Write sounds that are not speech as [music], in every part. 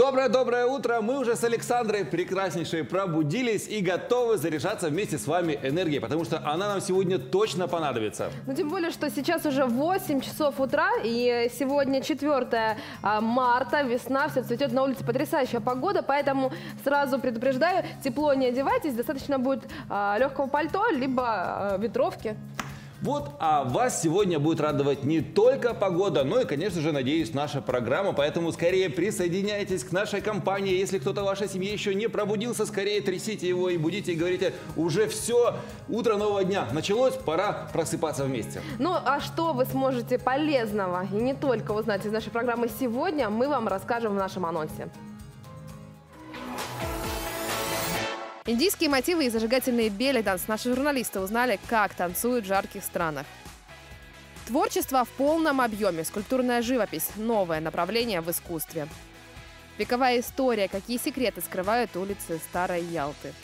Доброе-доброе утро! Мы уже с Александрой прекраснейшей пробудились и готовы заряжаться вместе с вами энергией, потому что она нам сегодня точно понадобится. Ну, тем более, что сейчас уже 8 часов утра, и сегодня 4 а, марта, весна, все цветет на улице, потрясающая погода, поэтому сразу предупреждаю, тепло не одевайтесь, достаточно будет а, легкого пальто, либо а, ветровки. Вот, а вас сегодня будет радовать не только погода, но и, конечно же, надеюсь, наша программа. Поэтому скорее присоединяйтесь к нашей компании. Если кто-то в вашей семье еще не пробудился, скорее трясите его и будите и говорите, уже все, утро нового дня началось, пора просыпаться вместе. Ну, а что вы сможете полезного и не только узнать из нашей программы сегодня, мы вам расскажем в нашем анонсе. Индийские мотивы и зажигательные белли танц наши журналисты узнали, как танцуют в жарких странах. Творчество в полном объеме, скульптурная живопись – новое направление в искусстве. Вековая история, какие секреты скрывают улицы Старой Ялты.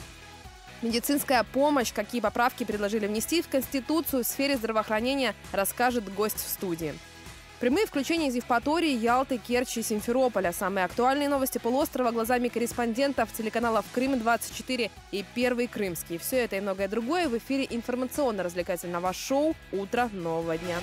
Медицинская помощь, какие поправки предложили внести в Конституцию в сфере здравоохранения, расскажет гость в студии. Прямые включения из Евпатории, Ялты, Керчи и Симферополя. Самые актуальные новости полуострова глазами корреспондентов телеканалов «Крым-24» и «Первый Крымский». Все это и многое другое в эфире информационно-развлекательного шоу «Утро нового дня».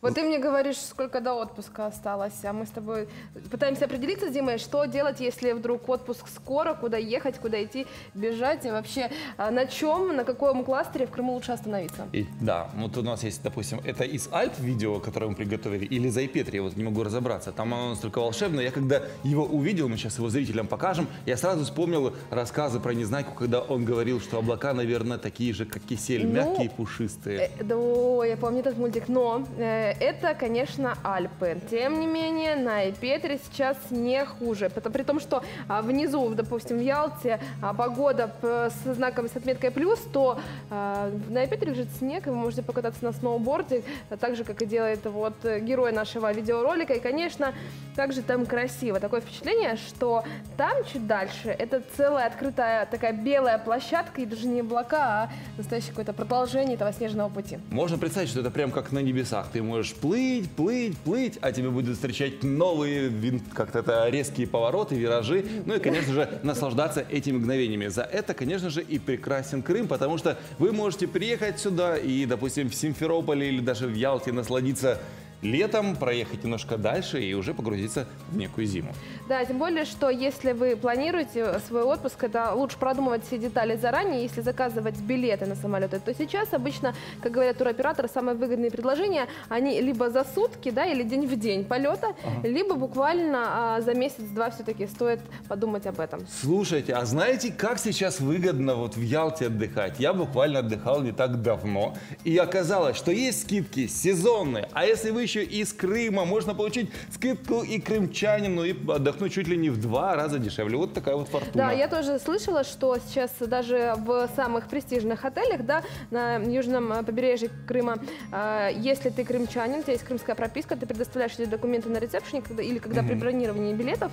Вот ты мне говоришь, сколько до отпуска осталось, а мы с тобой пытаемся определиться с Димой, что делать, если вдруг отпуск скоро, куда ехать, куда идти, бежать, и вообще а на чем, на каком кластере в Крыму лучше остановиться? И, да, вот у нас есть, допустим, это из Альп видео, которое мы приготовили, или за Ипетри, я вот не могу разобраться. Там оно настолько волшебное. Я когда его увидел, мы сейчас его зрителям покажем, я сразу вспомнил рассказы про Незнайку, когда он говорил, что облака, наверное, такие же, как кисель, ну, мягкие и пушистые. Э, да, я помню этот мультик, но э, это, конечно, Альпы. Тем не менее, на Эпетре сейчас не хуже. При том, что а, внизу, допустим, в Ялте а, погода с знаком с отметкой плюс, то а, на Эпетре лежит снег, и вы можете покататься на сноуборде, так же, как и делает вот герой нашего видеоролика. И, конечно, также там красиво. Такое впечатление, что там чуть дальше это целая открытая такая белая площадка, и даже не облака, а настоящее какое-то продолжение этого снежного пути. Можно представить, что это прям как на небесах. Ты можешь плыть, плыть, плыть, а тебе будут встречать новые как-то это резкие повороты, виражи. Ну и, конечно же, наслаждаться этими мгновениями. За это, конечно же, и прекрасен Крым, потому что вы можете приехать сюда и, допустим, в Симферополе или даже в Ялте насладиться летом проехать немножко дальше и уже погрузиться в некую зиму. Да, тем более, что если вы планируете свой отпуск, это лучше продумывать все детали заранее. Если заказывать билеты на самолеты, то сейчас обычно, как говорят туроператоры, самые выгодные предложения, они либо за сутки, да, или день в день полета, ага. либо буквально а, за месяц-два все-таки стоит подумать об этом. Слушайте, а знаете, как сейчас выгодно вот в Ялте отдыхать? Я буквально отдыхал не так давно, и оказалось, что есть скидки сезонные, а если вы еще из Крыма. Можно получить скидку и крымчанину, и отдохнуть чуть ли не в два раза дешевле. Вот такая вот фортуна. Да, я тоже слышала, что сейчас даже в самых престижных отелях, да, на южном побережье Крыма, э, если ты крымчанин, у тебя есть крымская прописка, ты предоставляешь эти документы на ресепшене или когда при бронировании билетов,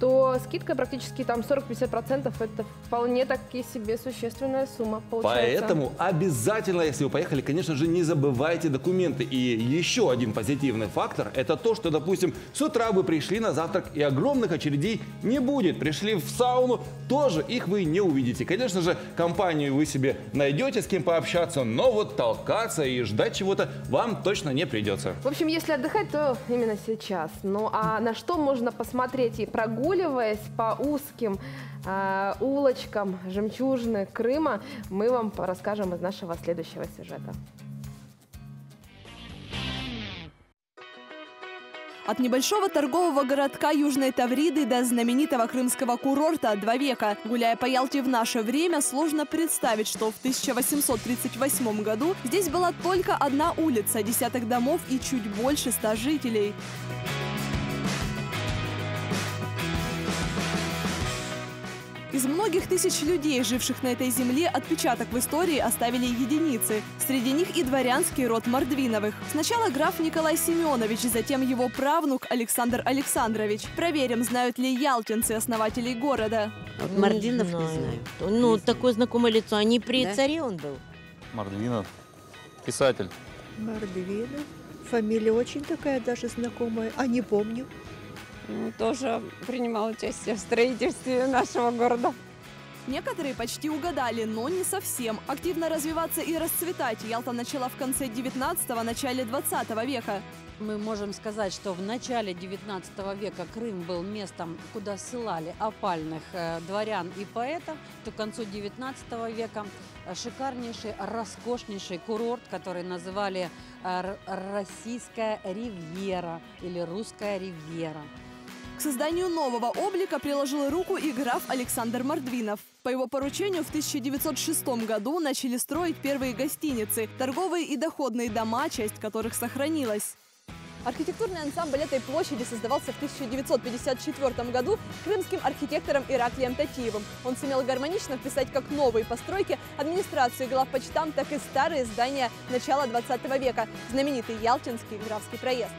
то скидка практически там 40-50%. Это вполне таки себе существенная сумма получается. Поэтому обязательно, если вы поехали, конечно же, не забывайте документы. И еще один позитив позитивный фактор – это то, что, допустим, с утра вы пришли на завтрак и огромных очередей не будет. Пришли в сауну, тоже их вы не увидите. Конечно же, компанию вы себе найдете, с кем пообщаться, но вот толкаться и ждать чего-то вам точно не придется. В общем, если отдыхать, то именно сейчас. Ну а на что можно посмотреть и прогуливаясь по узким э, улочкам жемчужины Крыма, мы вам расскажем из нашего следующего сюжета. От небольшого торгового городка Южной Тавриды до знаменитого крымского курорта два века. Гуляя по Ялте в наше время, сложно представить, что в 1838 году здесь была только одна улица, десяток домов и чуть больше ста жителей. Из многих тысяч людей, живших на этой земле, отпечаток в истории оставили единицы. Среди них и дворянский род Мордвиновых. Сначала граф Николай Семенович, затем его правнук Александр Александрович. Проверим, знают ли ялтинцы основателей города. Вот Мордвинов не, знаю. не знаю. Ну, не такое знакомое лицо. А не при да? царе он был? Мордвинов. Писатель. Мордвинов. Фамилия очень такая даже знакомая, а не помню. Тоже принимал участие в строительстве нашего города. Некоторые почти угадали, но не совсем. Активно развиваться и расцветать Ялта начала в конце 19-го, начале 20 века. Мы можем сказать, что в начале 19 века Крым был местом, куда ссылали опальных э, дворян и поэтов, то к концу 19 века э, шикарнейший, роскошнейший курорт, который называли э, Российская ривьера или Русская ривьера. К созданию нового облика приложил руку и граф Александр Мордвинов. По его поручению в 1906 году начали строить первые гостиницы, торговые и доходные дома, часть которых сохранилась. Архитектурный ансамбль этой площади создавался в 1954 году крымским архитектором Ираклием Татиевым. Он сумел гармонично вписать как новые постройки администрации главпочтам, так и старые здания начала 20 века, знаменитый Ялтинский графский проезд.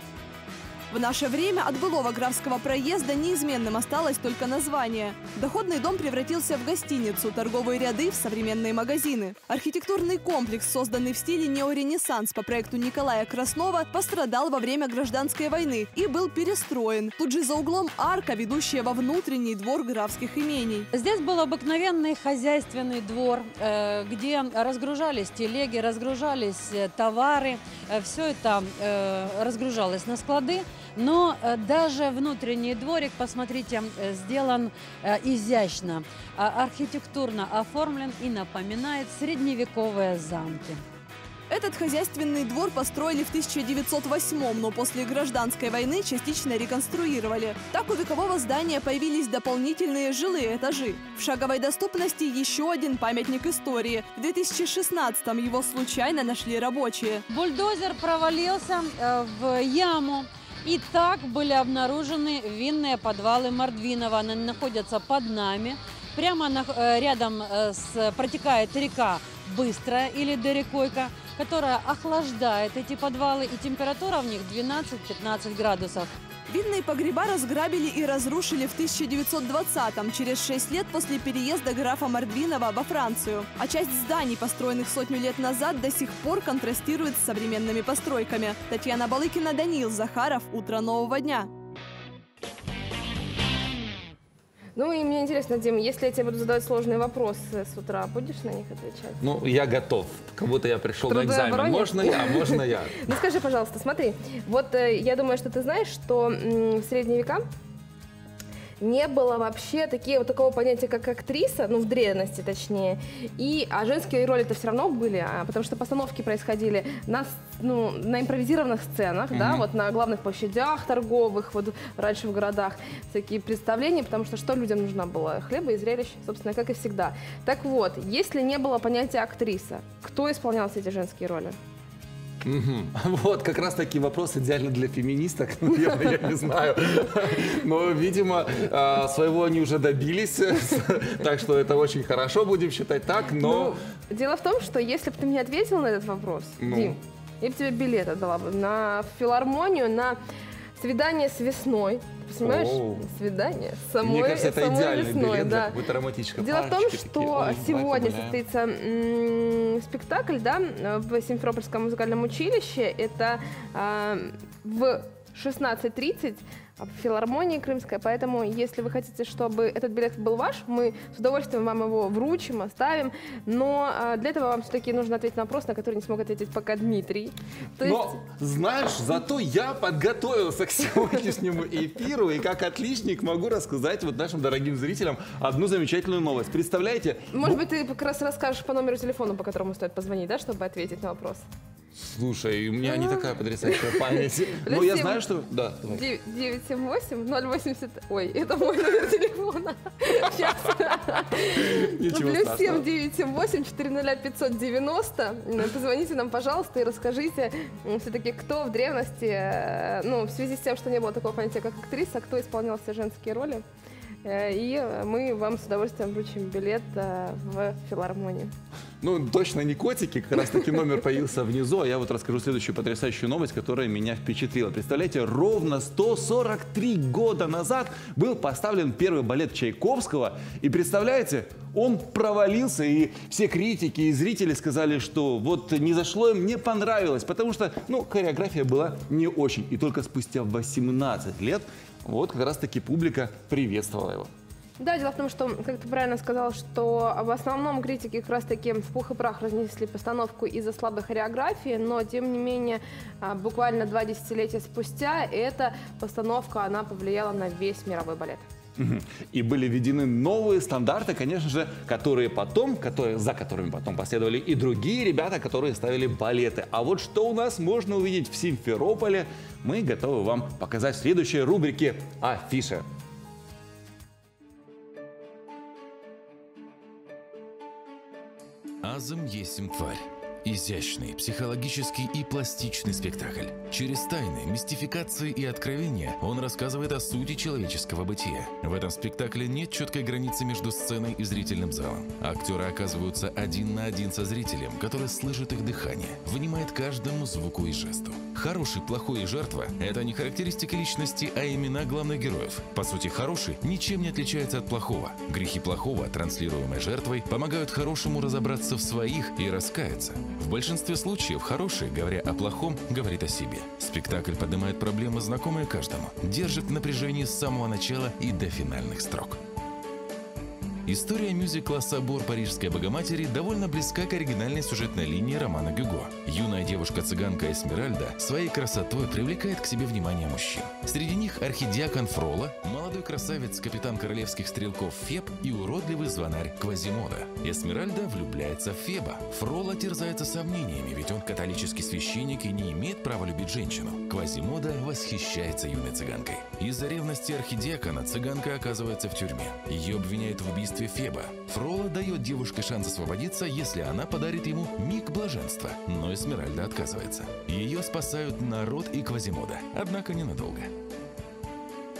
В наше время от былого графского проезда неизменным осталось только название. Доходный дом превратился в гостиницу, торговые ряды в современные магазины. Архитектурный комплекс, созданный в стиле неоренессанс по проекту Николая Краснова, пострадал во время гражданской войны и был перестроен. Тут же за углом арка, ведущая во внутренний двор графских имений. Здесь был обыкновенный хозяйственный двор, э, где разгружались телеги, разгружались э, товары. Все это э, разгружалось на склады. Но э, даже внутренний дворик, посмотрите, э, сделан э, изящно, а архитектурно оформлен и напоминает средневековые замки. Этот хозяйственный двор построили в 1908 но после гражданской войны частично реконструировали. Так у векового здания появились дополнительные жилые этажи. В шаговой доступности еще один памятник истории. В 2016 его случайно нашли рабочие. Бульдозер провалился в яму. И так были обнаружены винные подвалы Мордвинова. Они находятся под нами. Прямо на- э, рядом э, с, протекает река Быстрая или Дерекойка, которая охлаждает эти подвалы, и температура в них 12-15 градусов. Винные погреба разграбили и разрушили в 1920-м, через 6 лет после переезда графа Мордвинова во Францию. А часть зданий, построенных сотню лет назад, до сих пор контрастирует с современными постройками. Татьяна Балыкина, Даниил Захаров. Утро нового дня. Ну и мне интересно, Дим, если я тебе буду задавать сложные вопросы с утра, будешь на них отвечать? Ну, я готов. Как будто я пришел на экзамен. Трудообороне? Можно я, можно я. [laughs] Ну скажи, пожалуйста, смотри, вот э, я думаю, что ты знаешь, что в средние века не было вообще такие, вот такого понятия, как актриса, ну, в древности точнее, и, а женские роли-то все равно были, а, потому что постановки происходили на, ну, на импровизированных сценах, да, вот на главных площадях торговых, вот раньше в городах, всякие представления, потому что что людям нужно было? Хлеба и зрелищ, собственно, как и всегда. Так вот, если не было понятия актриса, кто исполнял все эти женские роли? [laughs] Вот, как раз такие вопросы идеально для феминисток, [laughs] Ну, я, я не знаю. [laughs] Но, видимо, а, своего они уже добились, так что это очень хорошо, будем считать так, но... Ну, дело в том, что если бы ты мне ответил на этот вопрос, Ну? Дим, я бы тебе билет отдала бы на филармонию, на свидание с весной. Ты понимаешь? Свидание с самой, Мне кажется, это идеальный весной, билет для да. какой-то романтической Дело в том, такие, что ой, сегодня состоится м, спектакль, да, в Симферопольском музыкальном училище. Это а, в 16.30 в филармонии крымская, поэтому если вы хотите, чтобы этот билет был ваш, мы с удовольствием вам его вручим, оставим, но а, для этого вам все-таки нужно ответить на вопрос, на который не смог ответить пока Дмитрий. То есть- Но, знаешь, зато я подготовился к [laughs] сегодняшнему эфиру и как отличник могу рассказать вот нашим дорогим зрителям одну замечательную новость. Представляете? может быть, ты как раз расскажешь по номеру телефона, по которому стоит позвонить, да, чтобы ответить на вопрос? Слушай, у меня не такая потрясающая память. [laughs] Но Плюс я знаю, что... Да, давай. 978 080... Ой, это мой номер телефона. [laughs] Сейчас. Плюс страшного. 7 978 400 590. Позвоните нам, пожалуйста, и расскажите все-таки, кто в древности, э, ну, в связи с тем, что не было такого понятия, как актриса, кто исполнял все женские роли. Э, И мы вам с удовольствием вручим билет э, в филармонию. Ну, точно не котики, как раз таки номер появился внизу, а я вот расскажу следующую потрясающую новость, которая меня впечатлила. Представляете, ровно 143 года назад был поставлен первый балет Чайковского, и представляете, он провалился, и все критики и зрители сказали, что вот не зашло им, не понравилось, потому что, ну, хореография была не очень. И только спустя 18 лет вот как раз-таки публика приветствовала его. Да, дело в том, что, как ты правильно сказал, что в основном критики как раз-таки в пух и прах разнесли постановку из-за слабой хореографии, но, тем не менее, а, буквально два десятилетия спустя эта постановка, она повлияла на весь мировой балет. И были введены новые стандарты, конечно же, которые потом, которые, за которыми потом последовали и другие ребята, которые ставили балеты. А вот что у нас можно увидеть в Симферополе, мы готовы вам показать в следующей рубрике «Афиша». Азм есим тварь. Изящный, психологический и пластичный спектакль. Через тайны, мистификации и откровения он рассказывает о сути человеческого бытия. В этом спектакле нет четкой границы между сценой и зрительным залом. Актеры оказываются один на один со зрителем, который слышит их дыхание, внимает каждому звуку и жесту. Хороший, плохой и жертва – это не характеристики личности, а имена главных героев. По сути, хороший ничем не отличается от плохого. Грехи плохого, транслируемые жертвой, помогают хорошему разобраться в своих и раскаяться. В большинстве случаев хороший, говоря о плохом, говорит о себе. Спектакль поднимает проблемы, знакомые каждому, держит в напряжении с самого начала и до финальных строк. История мюзикла «Собор Парижской Богоматери» довольно близка к оригинальной сюжетной линии романа Гюго. Юная девушка-цыганка Эсмеральда своей красотой привлекает к себе внимание мужчин. Среди них архидиакон Фрола, молодой красавец капитан королевских стрелков Феб и уродливый звонарь Квазимода. Эсмеральда влюбляется в Феба. Фрола терзается сомнениями, ведь он католический священник и не имеет права любить женщину. Квазимода восхищается юной цыганкой. Из-за ревности архидиакона цыганка оказывается в тюрьме. Ее обвиняют в убийстве Феба. Фрола дает девушке шанс освободиться, если она подарит ему миг блаженства. Но Эсмеральда отказывается. Ее спасают народ и Квазимода, однако ненадолго.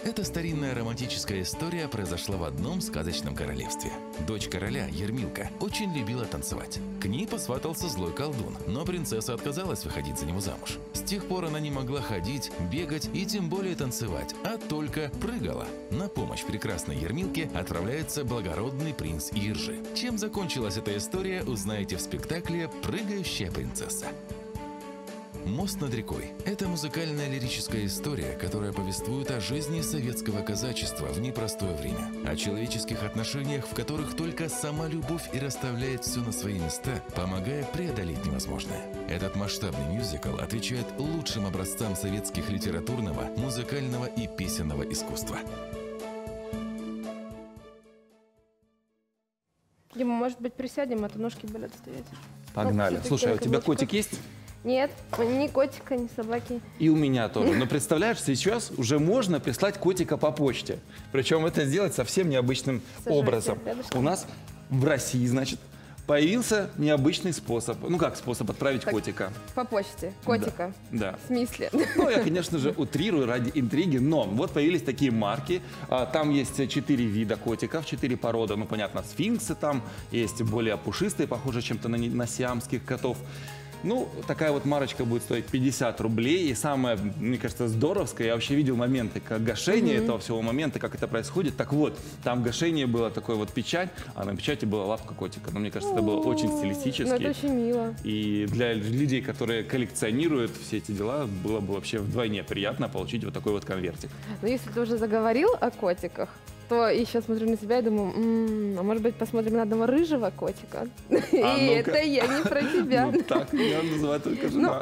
Эта старинная романтическая история произошла в одном сказочном королевстве. Дочь короля, Ермилка, очень любила танцевать. К ней посватался злой колдун, но принцесса отказалась выходить за него замуж. С тех пор она не могла ходить, бегать и тем более танцевать, а только прыгала. На помощь прекрасной Ермилке отправляется благородный принц Иржи. Чем закончилась эта история, узнаете в спектакле «Прыгающая принцесса». «Мост над рекой» — это музыкальная лирическая история, которая повествует о жизни советского казачества в непростое время, о человеческих отношениях, в которых только сама любовь и расставляет все на свои места, помогая преодолеть невозможное. Этот масштабный мюзикл отвечает лучшим образцам советских литературного, музыкального и песенного искусства. Дима, может быть, присядем, а то ножки болят стоять. Погнали. Слушай, а у тебя котик есть? Нет, ни котика, ни собаки. И у меня тоже. Но представляешь, сейчас уже можно прислать котика по почте. Причем это сделать совсем необычным Сажайся образом. У нас в России, значит, появился необычный способ. Ну как способ отправить Так. котика? По почте. Котика. Да. В смысле? Ну, я, конечно же, утрирую ради интриги, но вот появились такие марки. А, Там есть четыре вида котиков, четыре породы. Ну, понятно, сфинксы там, есть более пушистые, похожие чем-то на, на сиамских котов. Ну, такая вот марочка будет стоить 50 рублей. И самое, мне кажется, здоровское, я вообще видел моменты как гашения этого всего момента, как это происходит. Так вот, там гашение было такой вот печать, а на печати была лапка котика. Но мне кажется, это было очень стилистически. Ну, это очень мило. И для людей, которые коллекционируют все эти дела, было бы вообще вдвойне приятно получить вот такой вот конвертик. Но если ты уже заговорил о котиках, то еще смотрю на себя и думаю, «М, а может быть посмотрим на одного рыжего котика? [laughs] И ну-ка. это я не про тебя. Ну так меня называет только Ну, жена.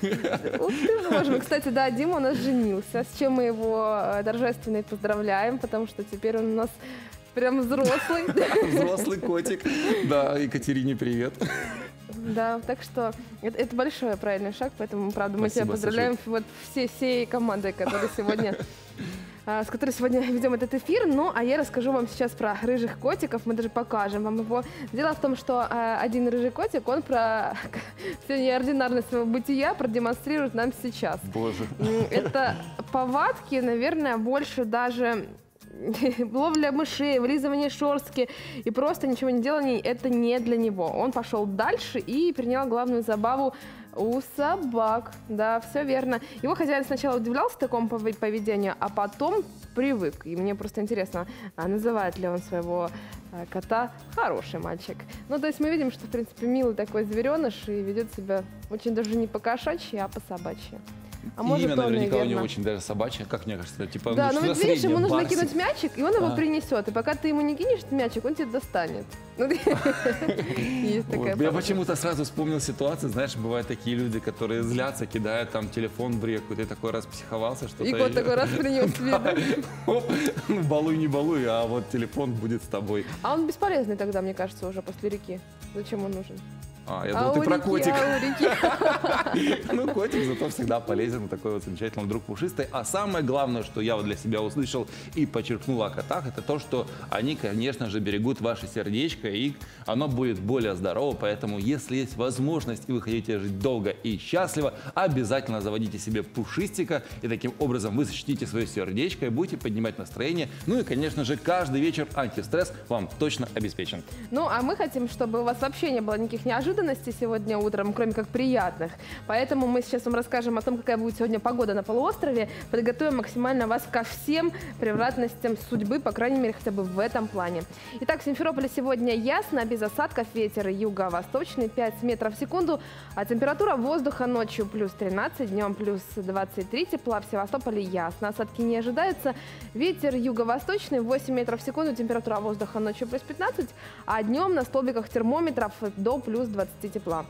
мы- [laughs] ух ты, боже мой. Кстати, да, Дима у нас женился, с чем мы его э, торжественно и поздравляем, потому что теперь он у нас прям взрослый. [laughs] Взрослый котик. Да, Екатерине привет. Да, так что это, это большой правильный шаг, поэтому, правда, мы тебя Спасибо, поздравляем вот всей, всей командой, которая сегодня а, с которой сегодня [laughs] ведем этот эфир. Ну, а я расскажу вам сейчас про рыжих котиков. Мы даже покажем вам его. Дело в том, что а, один рыжий котик, он про [laughs] всю неординарность своего бытия продемонстрирует нам сейчас. Боже. Это повадки, наверное, больше даже [laughs] ловля мышей, вылизывание шерстки и просто ничего не делание, это не для него. Он пошел дальше и принял главную забаву у собак. Да, все верно. Его хозяин сначала удивлялся такому пов- поведению, а потом привык. И мне просто интересно, а называет ли он своего а, кота хороший мальчик. Ну, то есть мы видим, что, в принципе, милый такой звереныш и ведет себя очень даже не по-кошачьи, а по-собачьи. А может, имя он наверняка у него очень даже собачье, как мне кажется, типа Да, ну, но ведь что-то видишь, ему нужно барсик. кинуть мячик, и он его А. принесет. И пока ты ему не кинешь мячик, он тебе достанет. [laughs] Ну, Я почему-то сразу вспомнил ситуацию, знаешь, бывают такие люди, которые злятся, кидают там телефон в реку, ты такой раз психовался, что-то... И кот такой раз [laughs] принес ну, балуй, не балуй, а вот телефон будет с тобой. А он бесполезный тогда, мне кажется, уже после реки. Зачем он нужен? А, я а думал, ты про котик. [laughs] Ну, котик зато всегда полезен, такой вот замечательный друг пушистый. А самое главное, что я вот для себя услышал и подчеркнул о котах, это то, что они, конечно же, берегут ваше сердечко, и оно будет более здорово. Поэтому, если есть возможность, и вы хотите жить долго и счастливо, обязательно заводите себе пушистика, и таким образом вы защитите свое сердечко и будете поднимать настроение. Ну и, конечно же, каждый вечер антистресс вам точно обеспечен. Ну, а мы хотим, чтобы у вас вообще не было никаких неожиданностей сегодня утром, кроме как приятных. Поэтому мы сейчас вам расскажем о том, какая будет сегодня погода на полуострове. Подготовим максимально вас ко всем превратностям судьбы, по крайней мере, хотя бы в этом плане. Итак, в Симферополе сегодня ясно, без осадков, ветер юго-восточный 5 метров в секунду, а температура воздуха ночью плюс 13, днем плюс 23 тепла. В Севастополе ясно, осадки не ожидаются. Ветер юго-восточный 8 метров в секунду, температура воздуха ночью плюс 15, а днем на столбиках термометров до плюс 20 тепла.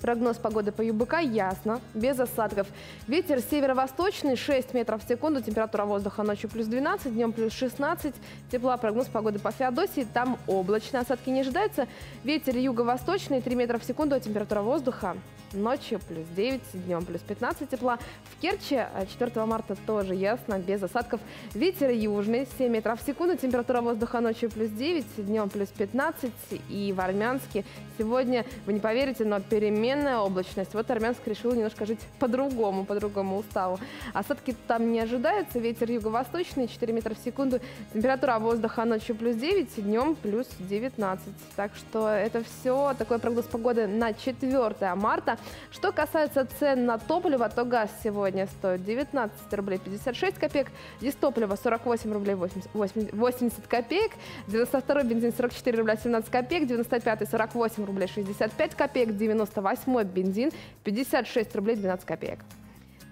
Прогноз погоды по ЮБК ясно, без осадков. Ветер северо-восточный 6 метров в секунду, температура воздуха ночью плюс 12, днем плюс 16. Тепла прогноз погоды по Феодосии, там облачно, осадки не ожидаются. Ветер юго-восточный 3 метра в секунду, температура воздуха ночью плюс 9, днем плюс 15 тепла. В Керчи а, 4 марта тоже ясно, без осадков. Ветер южный 7 метров в секунду, температура воздуха ночью плюс 9, днем плюс 15. И в Армянске сегодня, вы не поверите, но переменная облачность. Вот Армянск решил немножко жить по-другому, по другому уставу. Осадки там не ожидаются, ветер юго-восточный 4 метра в секунду, температура воздуха ночью плюс 9, днем плюс 19. Так что это все такой прогноз погоды на 4 марта. Что касается цен на топливо, то газ сегодня стоит 19 рублей 56 копеек, дистопливо 48 рублей 80, 80 копеек, 92 бензин 44 рубля 17 копеек, 95 48 рублей 65 копеек, 98 бензин 56 рублей 12 копеек.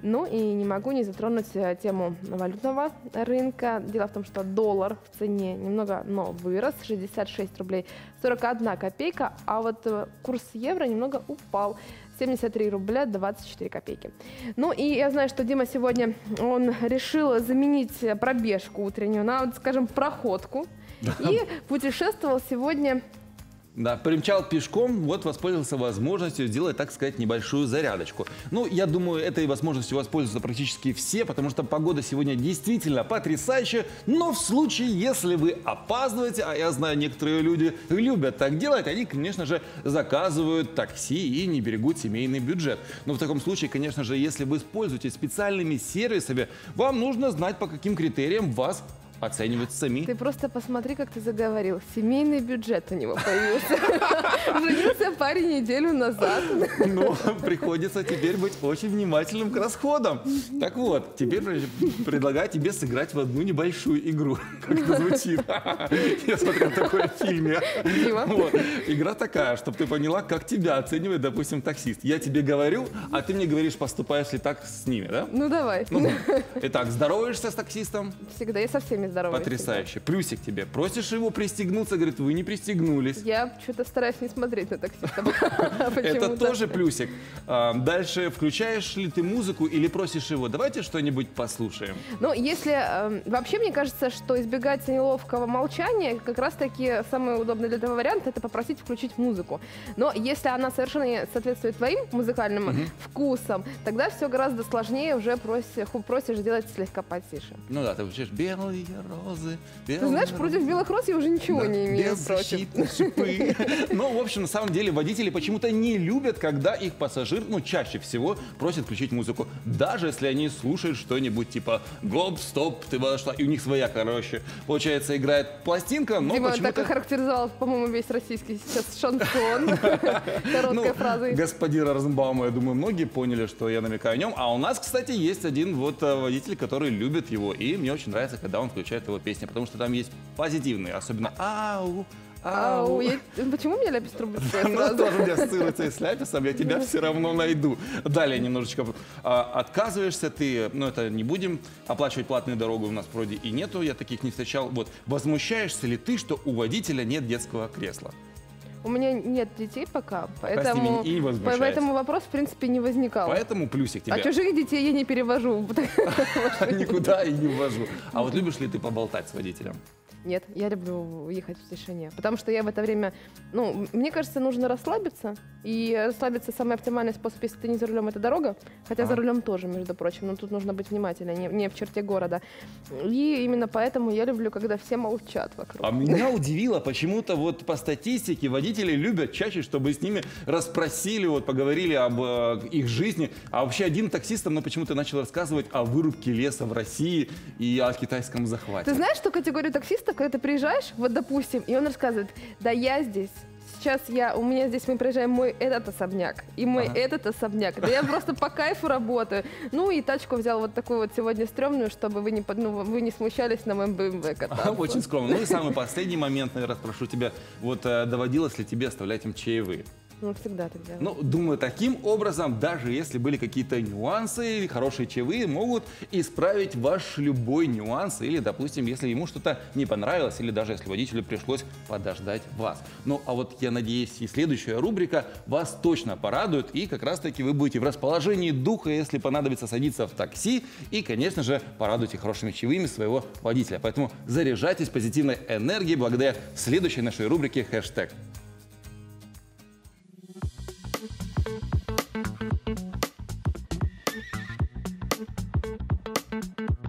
Ну и не могу не затронуть э, тему валютного рынка. Дело в том, что доллар в цене немного, но вырос, 66 рублей 41 копейка, а вот э, курс евро немного упал. 73 рубля 24 копейки. Ну и я знаю, что Дима сегодня, он решил заменить пробежку утреннюю на, скажем, проходку. [laughs] И путешествовал сегодня Да, примчал пешком, вот воспользовался возможностью сделать, так сказать, небольшую зарядочку. Ну, я думаю, этой возможностью воспользуются практически все, потому что погода сегодня действительно потрясающая. Но в случае, если вы опаздываете, а я знаю, некоторые люди любят так делать, они, конечно же, заказывают такси и не берегут семейный бюджет. Но в таком случае, конечно же, если вы пользуетесь специальными сервисами, вам нужно знать, по каким критериям вас оценивают сами. Ты просто посмотри, как ты заговорил. Семейный бюджет у него появился. [laughs] Женился парень неделю назад. [laughs] Но приходится теперь быть очень внимательным к расходам. Так вот, теперь пр- предлагаю тебе сыграть в одну небольшую игру. [laughs] Как это звучит? Я смотрел такое в фильме. Вот. Игра такая, чтобы ты поняла, как тебя оценивает, допустим, таксист. Я тебе говорю, а ты мне говоришь, поступаешь ли так с ними, да? Ну давай. Ну, итак, здороваешься с таксистом? Всегда, я со всеми здороваюсь. Потрясающе. Плюсик тебе. Просишь его пристегнуться, говорит, вы не пристегнулись. Я что-то стараюсь не смотреть на таксиста. [laughs] Это тоже плюсик. А, Дальше, включаешь ли ты музыку или просишь его? Давайте что-нибудь послушаем. Ну, если... эм, вообще, мне кажется, что избегать неловкого молчания, как раз-таки самый удобный для этого вариант, это попросить включить музыку. Но если она совершенно не соответствует твоим музыкальным вкусам, тогда все гораздо сложнее, уже просишь, сделать слегка потише. Ну да, ты включаешь белые розы. Ты знаешь, против белых роз я уже ничего не имею против. шипы. [laughs] Ну, в общем, на самом деле водители почему-то не любят, когда их пассажир, ну, чаще всего просит включить музыку. Даже если они слушают что-нибудь типа «Гоп, стоп, ты подошла». И у них своя, короче, получается, играет пластинка, но Дима так охарактеризовал, по-моему, весь российский сейчас шансон. [laughs] Короткой Ну, фразой. господин Розенбаума, я думаю, многие поняли, что я намекаю о нем. А у нас, кстати, есть один вот э, водитель, который любит его. И мне очень нравится, когда он включает его песни, потому что там есть позитивные, особенно «Ау», Ау, «Ау». я- Почему мне ляпис трубочка [laughs] Ну, тоже у меня ассоциируется с ляписом, я тебя все равно найду. Далее немножечко а, отказываешься ты, ну это не будем оплачивать платную дорогу, у нас вроде и нету, я таких не встречал. Вот, возмущаешься ли ты, что у водителя нет детского кресла? У меня нет детей пока, поэтому, и поэтому вопрос, в принципе, не возникал. Поэтому плюсик А тебе. чужих детей я не перевожу. [laughs] [laughs] Никуда и не ввожу. А вот любишь ли ты поболтать с водителем? Нет, я люблю ехать в тишине, потому что я в это время, ну, мне кажется, нужно расслабиться, и расслабиться самый оптимальный способ, если ты не за рулем, это дорога, хотя за Ага. рулем тоже, между прочим, но тут нужно быть внимательной, не, не в черте города. И именно поэтому я люблю, когда все молчат вокруг. А меня удивило, почему-то вот по статистике водители любят чаще, чтобы с ними расспросили, вот поговорили об э, их жизни. А вообще один таксист нам почему-то начал рассказывать о вырубке леса в России и о китайском захвате. Ты знаешь, что категорию таксистов, когда ты приезжаешь, вот допустим, и он рассказывает, да я здесь, сейчас я, у меня здесь мы проезжаем мой этот особняк, и мой Ага. этот особняк, да я просто по кайфу работаю. Ну и тачку взял вот такую вот сегодня стрёмную, чтобы вы не, ну, вы не смущались на моем BMW [laughs] кататься. Очень скромно. Ну и самый последний момент, наверное, спрошу тебя. Вот э, доводилось ли тебе оставлять им чаевые? Ну всегда так делаю. Ну, думаю, таким образом, даже если были какие-то нюансы, хорошие чаевые могут исправить ваш любой нюанс, или, допустим, если ему что-то не понравилось, или даже если водителю пришлось подождать вас. Ну, а вот я надеюсь, и следующая рубрика вас точно порадует, и как раз-таки вы будете в расположении духа, если понадобится садиться в такси, и, конечно же, порадуйте хорошими чаевыми своего водителя. Поэтому заряжайтесь позитивной энергией благодаря следующей нашей рубрике «Хэштег». Thank you.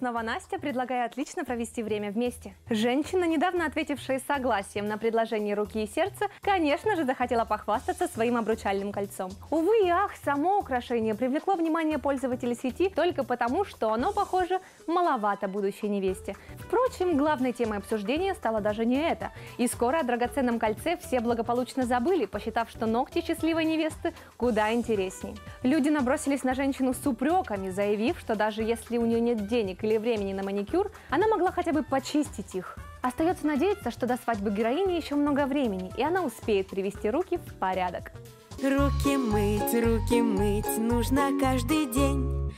Снова Настя. Предлагаю отлично провести время вместе. Женщина, недавно ответившая согласием на предложение руки и сердца, конечно же, захотела похвастаться своим обручальным кольцом. Увы и ах, само украшение привлекло внимание пользователей сети только потому, что оно, похоже, маловато будущей невесте. Впрочем, главной темой обсуждения стало даже не это. И скоро о драгоценном кольце все благополучно забыли, посчитав, что ногти счастливой невесты куда интересней. Люди набросились на женщину с упреками, заявив, что даже если у нее нет денег или времени на маникюр, она могла хотя бы почистить их. Остается надеяться, что до свадьбы героини еще много времени, и она успеет привести руки в порядок. Руки мыть, руки мыть нужно каждый день.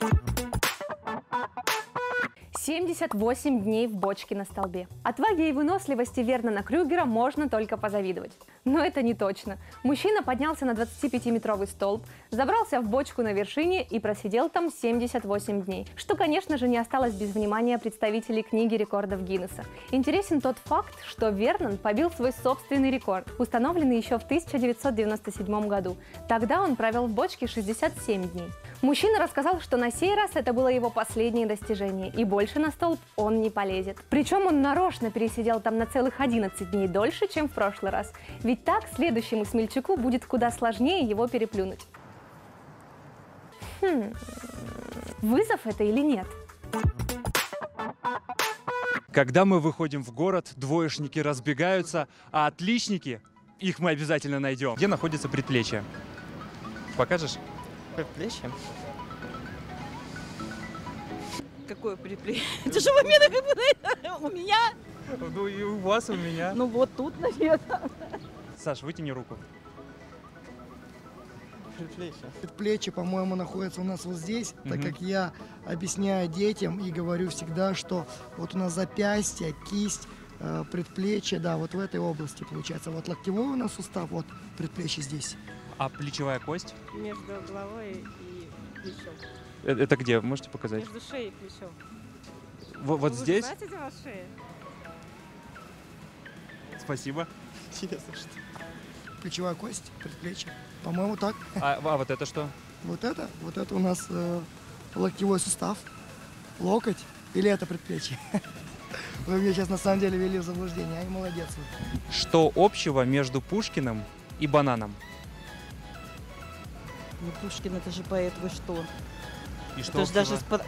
78 дней в бочке на столбе. Отваге и выносливости Вернона Крюгера можно только позавидовать. Но это не точно. Мужчина поднялся на 25-метровый столб, забрался в бочку на вершине и просидел там 78 дней. Что, конечно же, не осталось без внимания представителей книги рекордов Гиннесса. Интересен тот факт, что Вернон побил свой собственный рекорд, установленный еще в 1997 году. Тогда он провел в бочке 67 дней. Мужчина рассказал, что на сей раз это было его последнее достижение, и больше на столб он не полезет. Причем он нарочно пересидел там на целых 11 дней дольше, чем в прошлый раз. Ведь так следующему смельчаку будет куда сложнее его переплюнуть. Хм, вызов это или нет? Когда мы выходим в город, двоечники разбегаются, а отличники, их мы обязательно найдем. Где находится предплечье? Покажешь? Предплечье? Какое мне так и У меня? Ну и у вас, у меня. Ну вот тут, наверное. Саш, вытяни руку. Предплечье. Предплечье, по-моему, находится у нас вот здесь, так Мгм. как я объясняю детям и говорю всегда, что вот у нас запястье, кисть, э, предплечье, да, вот в этой области получается. Вот локтевой у нас сустав, вот предплечье здесь. А плечевая кость? Между головой и плечом. Э, Это где? Можете показать? Между шеей и плечом. Во- Вот Вы же здесь? знаете, где ваша шея? Спасибо. Интересно, что? Плечевая кость, предплечье. По-моему, так. А, а вот это что? Вот это, вот это у нас э, локтевой сустав, локоть или это предплечье. [laughs] Вы меня сейчас на самом деле ввели в заблуждение, ай, молодец. вы. Что общего между Пушкиным и бананом? Ну, Пушкин, это же поэт, вы что? И что это же даже спо-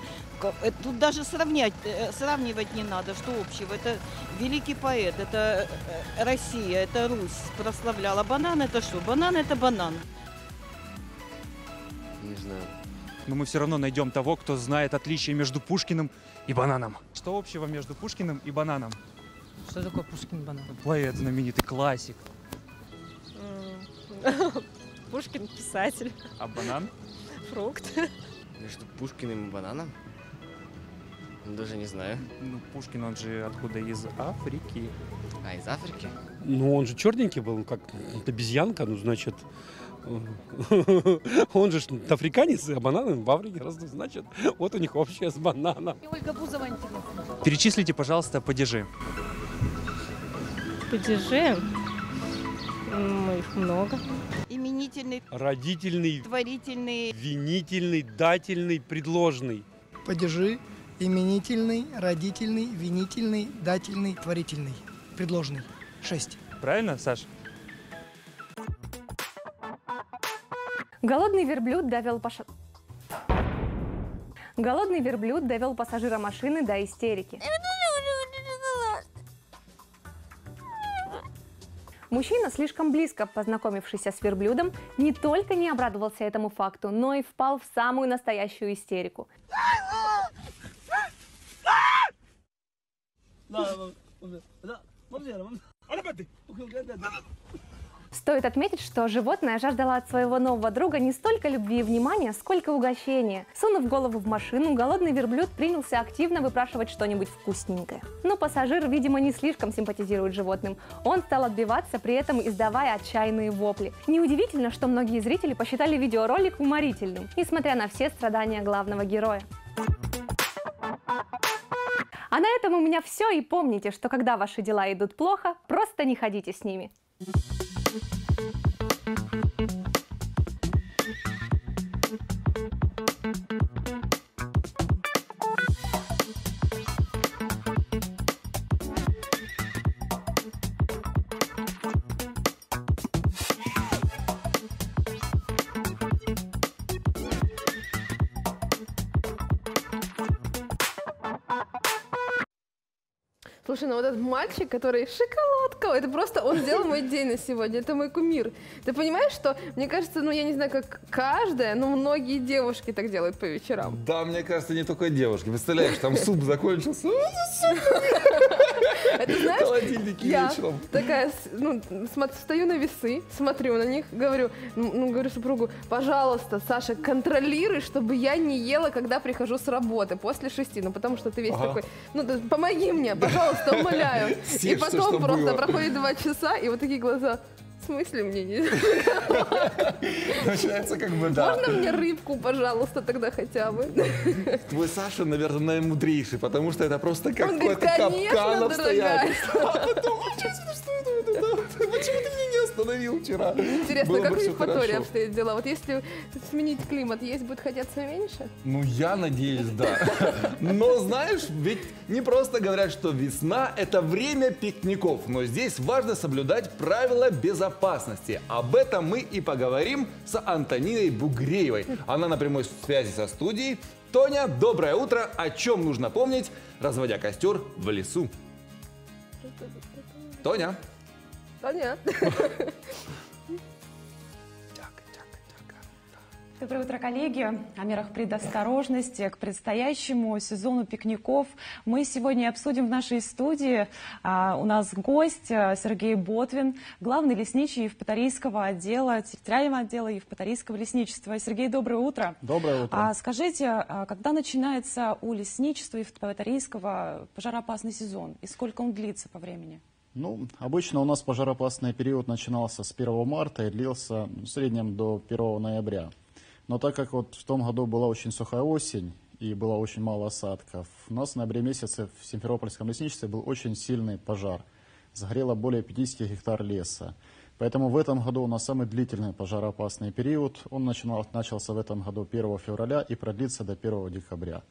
э, Тут даже сравнять, э, сравнивать не надо, что общего. Это великий поэт, это э, Россия, это Русь прославляла. Банан это что? Банан это банан. Не знаю. Но мы все равно найдем того, кто знает отличие между Пушкиным и бананом. Что общего между Пушкиным и бананом? Что такое Пушкин банан? Поэт знаменитый, классик. [laughs] Пушкин писатель. А банан? Фрукт. Между Пушкиным и бананом? Даже не знаю. Ну, Пушкин, он же откуда? Из Африки. А, из Африки? Ну, он же черненький был, как обезьянка, ну, значит, [laughs] он же африканец, а бананы в Африке растут, значит, вот у них общее с бананом. Ольга Бузова интересно. Перечислите, пожалуйста, падежи. Падежи. Ну, их много. Именительный, Родительный, творительный. винительный, дательный, предложный. Падежи, именительный, родительный, винительный, дательный, творительный, предложный. Шесть. Правильно, Саш? Голодный верблюд довел паша... Голодный верблюд довел пассажира машины до истерики. Мужчина, слишком близко познакомившийся с верблюдом, не только не обрадовался этому факту, но и впал в самую настоящую истерику. Стоит отметить, что животное жаждало от своего нового друга не столько любви и внимания, сколько угощения. Сунув голову в машину, голодный верблюд принялся активно выпрашивать что-нибудь вкусненькое. Но пассажир, видимо, не слишком симпатизирует животным. Он стал отбиваться, при этом издавая отчаянные вопли. Неудивительно, что многие зрители посчитали видеоролик уморительным, несмотря на все страдания главного героя. А на этом у меня все, и помните, что когда ваши дела идут плохо, просто не ходите с ними. Thank you. Слушай, ну вот этот мальчик, который шоколадка, это просто он сделал мой день на сегодня, это мой кумир. Ты понимаешь, что, мне кажется, ну я не знаю, как каждая, но многие девушки так делают по вечерам. Да, мне кажется, не только девушки. Представляешь, там суп закончился. [laughs] Это знаешь, Холодильники я вечером. такая, ну, стою на весы, смотрю на них, говорю, ну, ну, говорю супругу, пожалуйста, Саша, контролируй, чтобы я не ела, когда прихожу с работы после шести, ну, потому что ты весь Ага. такой, ну, помоги мне, пожалуйста, умоляю. [laughs] И Съешь всё, потом что просто было. проходит два часа, и вот такие глаза, в смысле мне не... [laughs] Начинается как бы, да. Можно мне рыбку, пожалуйста, тогда хотя бы? [laughs] Твой Саша, наверное, наимудрейший, потому что это просто какой-то капкан обстоятельств. [laughs] А потом, «А чё, что это? Почему ты меня не остановил вчера? Интересно, Было как в Евпатории обстоят дела? Вот если сменить климат, есть будет хотеться меньше? Ну, я надеюсь, да. [laughs] Но знаешь, ведь не просто говорят, что весна – это время пикников, но здесь важно соблюдать правила безопасности. Об этом мы и поговорим с Антониной Бугреевой. Она на прямой связи со студией. Тоня, доброе утро. О чем нужно помнить, разводя костер в лесу? Тоня. Тоня. Доброе утро, коллеги. О мерах предосторожности к предстоящему сезону пикников мы сегодня обсудим в нашей студии. А, у нас гость а, Сергей Ботвин, главный лесничий Евпаторийского отдела, территориального отдела Евпаторийского лесничества. Сергей, доброе утро. Доброе утро. А скажите, а, когда начинается у лесничества Евпаторийского пожароопасный сезон и сколько он длится по времени? Ну, обычно у нас пожароопасный период начинался с 1 марта и длился ну, в среднем до 1 ноября. Но так как вот в том году была очень сухая осень и было очень мало осадков, у нас в ноябре месяце в Симферопольском лесничестве был очень сильный пожар. Загорело более 50 гектар леса. Поэтому в этом году у нас самый длительный пожароопасный период. Он начинал, начался в этом году 1 февраля и продлится до 1 декабря.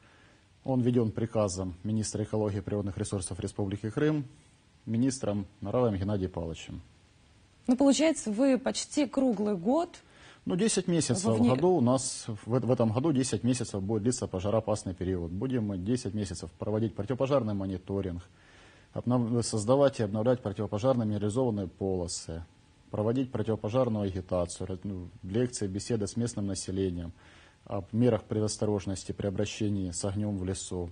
Он введен приказом министра экологии и природных ресурсов Республики Крым, министром Наравом Геннадием Павловичем. Ну, получается, вы почти круглый год Ну, 10 месяцев Вовне- в году у нас, в, в этом году 10 месяцев будет длиться пожароопасный период. Будем мы 10 месяцев проводить противопожарный мониторинг, обнов- создавать и обновлять противопожарные минерализованные полосы, проводить противопожарную агитацию, ну, лекции, беседы с местным населением об мерах предосторожности при обращении с огнем в лесу,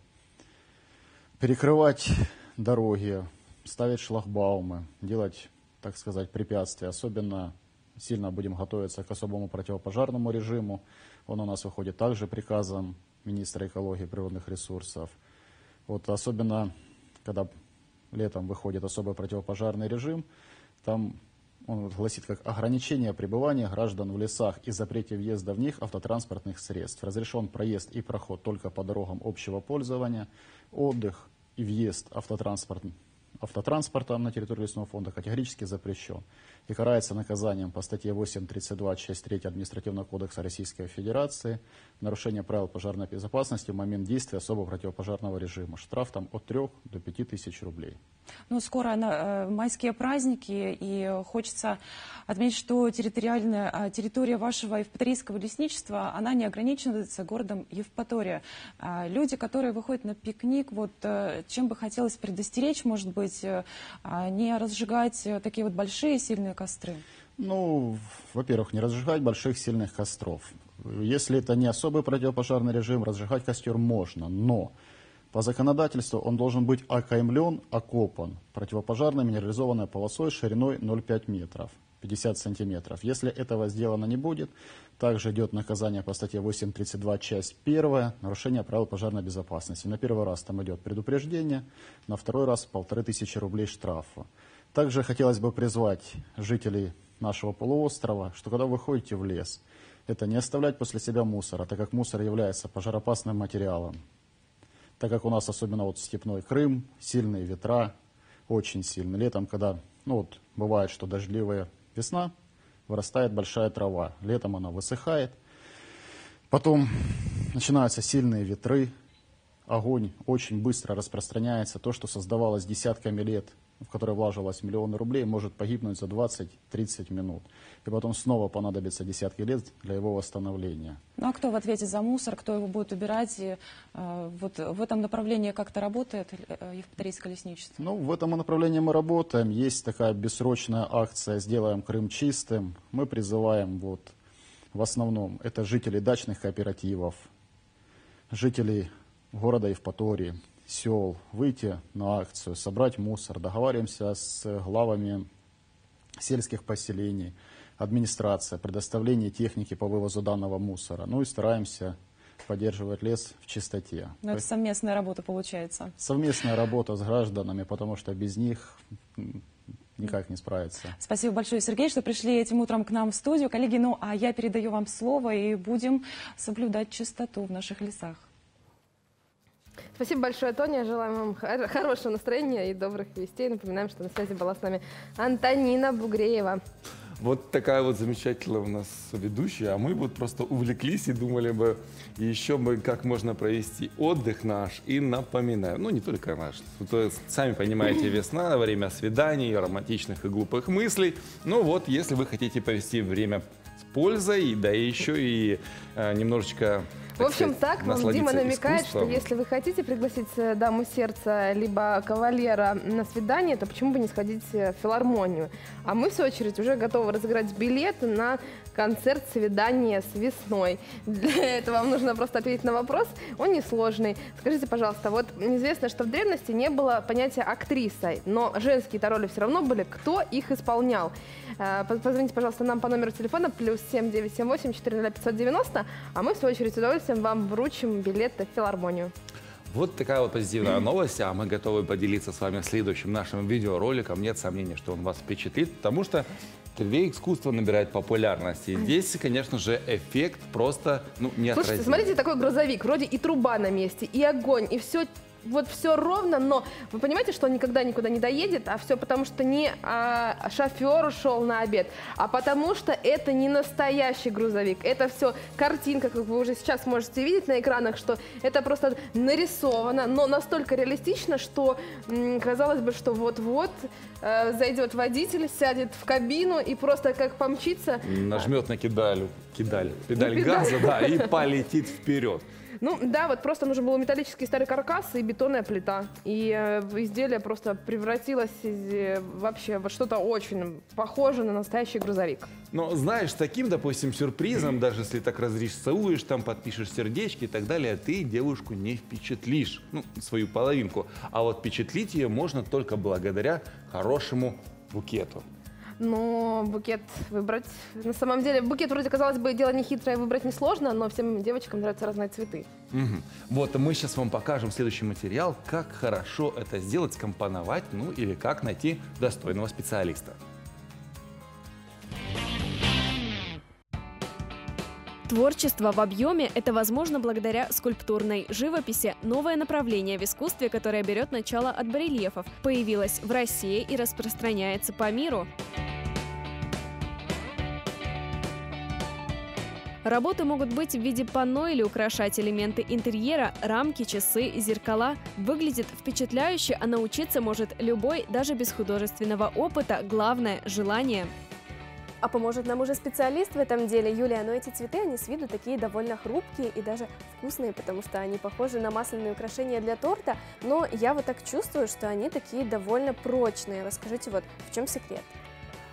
перекрывать дороги, ставить шлагбаумы, делать, так сказать, препятствия. Особенно сильно будем готовиться к особому противопожарному режиму. Он у нас выходит также приказом министра экологии и природных ресурсов. Вот особенно, когда летом выходит особый противопожарный режим, там он гласит как ограничение пребывания граждан в лесах и запрете въезда в них автотранспортных средств. Разрешен проезд и проход только по дорогам общего пользования, отдых и въезд автотранспорт, автотранспортом на территорию лесного фонда категорически запрещен и карается наказанием по статье 8.32, часть 3 Административного кодекса Российской Федерации нарушение правил пожарной безопасности в момент действия особого противопожарного режима. Штраф там от 3 до 5 тысяч рублей. Ну, скоро на, э, майские праздники, и хочется отметить, что территориальная а, территория вашего евпаторийского лесничества, она не ограничивается городом Евпатория. А, люди, которые выходят на пикник, вот э, чем бы хотелось предостеречь, может быть, э, а, не разжигать э, такие вот большие сильные костры? Ну, во-первых, не разжигать больших сильных костров. Если это не особый противопожарный режим, разжигать костер можно, но по законодательству он должен быть окаймлен, окопан противопожарной минерализованной полосой шириной 0,5 метров, 50 сантиметров. Если этого сделано не будет, также идет наказание по статье 8.32, часть 1, нарушение правил пожарной безопасности. На первый раз там идет предупреждение, на второй раз полторы тысячи рублей штрафа. Также хотелось бы призвать жителей нашего полуострова, что когда вы ходите в лес, это не оставлять после себя мусора, так как мусор является пожароопасным материалом. Так как у нас особенно вот степной Крым, сильные ветра, очень сильные. Летом, когда, ну вот, бывает, что дождливая весна, вырастает большая трава. Летом она высыхает. Потом начинаются сильные ветры, огонь очень быстро распространяется. То, что создавалось десятками лет, в которое влаживалось миллионы рублей, может погибнуть за 20-30 минут. И потом снова понадобится десятки лет для его восстановления. Ну, а кто в ответе за мусор, кто его будет убирать? И, э, вот в этом направлении как-то работает э, евпаторийское лесничество? Ну, в этом направлении мы работаем. Есть такая бессрочная акция «Сделаем Крым чистым». Мы призываем вот, в основном это жителей дачных кооперативов, жителей города Евпатории, сел, выйти на акцию, собрать мусор. Договариваемся с главами сельских поселений, администрация, предоставление техники по вывозу данного мусора. Ну и стараемся поддерживать лес в чистоте. Ну, это совместная работа получается. Совместная работа с гражданами, потому что без них никак не справиться. Спасибо большое, Сергей, что пришли этим утром к нам в студию. Коллеги, ну а я передаю вам слово и будем соблюдать чистоту в наших лесах. Спасибо большое, Тоня. Желаем вам хор- хорошего настроения и добрых вестей. Напоминаем, что на связи была с нами Антонина Бугреева. Вот такая вот замечательная у нас ведущая, а мы вот просто увлеклись и думали бы еще бы, как можно провести отдых наш и напоминаем. Ну, не только наш. То сами понимаете, [laughs] весна, время свиданий, романтичных и глупых мыслей. Ну вот, если вы хотите провести время с пользой, да и еще и э, немножечко В общем, так вам Дима намекает, искусством. что если вы хотите пригласить э, даму сердца либо кавалера на свидание, то почему бы не сходить э, в филармонию? А мы, в свою очередь, уже готовы разыграть билет на концерт «Свидание с весной». Для этого вам нужно просто ответить на вопрос, он несложный. Скажите, пожалуйста, вот известно, что в древности не было понятия актриса, но женские-то роли все равно были, кто их исполнял? Э, поз- Позвоните, пожалуйста, нам по номеру телефона плюс 7978 400 590, а мы, в свою очередь, с удовольствием вам вручим билеты в филармонию. Вот такая вот позитивная [clears throat] новость, а мы готовы поделиться с вами следующим нашим видеороликом. Нет сомнений, что он вас впечатлит, потому что 3D-искусство набирает популярность. И здесь, конечно же, эффект просто ну, неотразимый. Слушайте, смотрите, такой грузовик, вроде и труба на месте, и огонь, и все вот все ровно, но вы понимаете, что он никогда никуда не доедет, а все потому, что не а, шофер ушел на обед, а потому что это не настоящий грузовик. Это все картинка, как вы уже сейчас можете видеть на экранах, что это просто нарисовано, но настолько реалистично, что м, казалось бы, что вот-вот э, зайдет водитель, сядет в кабину и просто как помчится. Нажмет на кидаль, кидаль, педаль педаль. газа, да, и полетит вперед. Ну да, вот просто нужен был металлический старый каркас и бетонная плита. И э, изделие просто превратилось из, э, вообще во что-то очень похожее на настоящий грузовик. Но знаешь, таким, допустим, сюрпризом, даже если так разрисуешь, там подпишешь сердечки и так далее, ты девушку не впечатлишь, ну, свою половинку. А вот впечатлить ее можно только благодаря хорошему букету. Но букет выбрать... На самом деле, букет вроде, казалось бы, дело не хитрое, выбрать несложно, но всем девочкам нравятся разные цветы. Мгм. Вот, мы сейчас вам покажем следующий материал, как хорошо это сделать, скомпоновать, ну или как найти достойного специалиста. Творчество в объеме – это возможно благодаря скульптурной живописи. Новое направление в искусстве, которое берет начало от барельефов, появилось в России и распространяется по миру. Работы могут быть в виде панно или украшать элементы интерьера, рамки, часы, зеркала. Выглядит впечатляюще, а научиться может любой, даже без художественного опыта. Главное – желание. А поможет нам уже специалист в этом деле. Юлия, но эти цветы, они с виду такие довольно хрупкие и даже вкусные, потому что они похожи на масляные украшения для торта, но я вот так чувствую, что они такие довольно прочные. Расскажите, вот в чем секрет?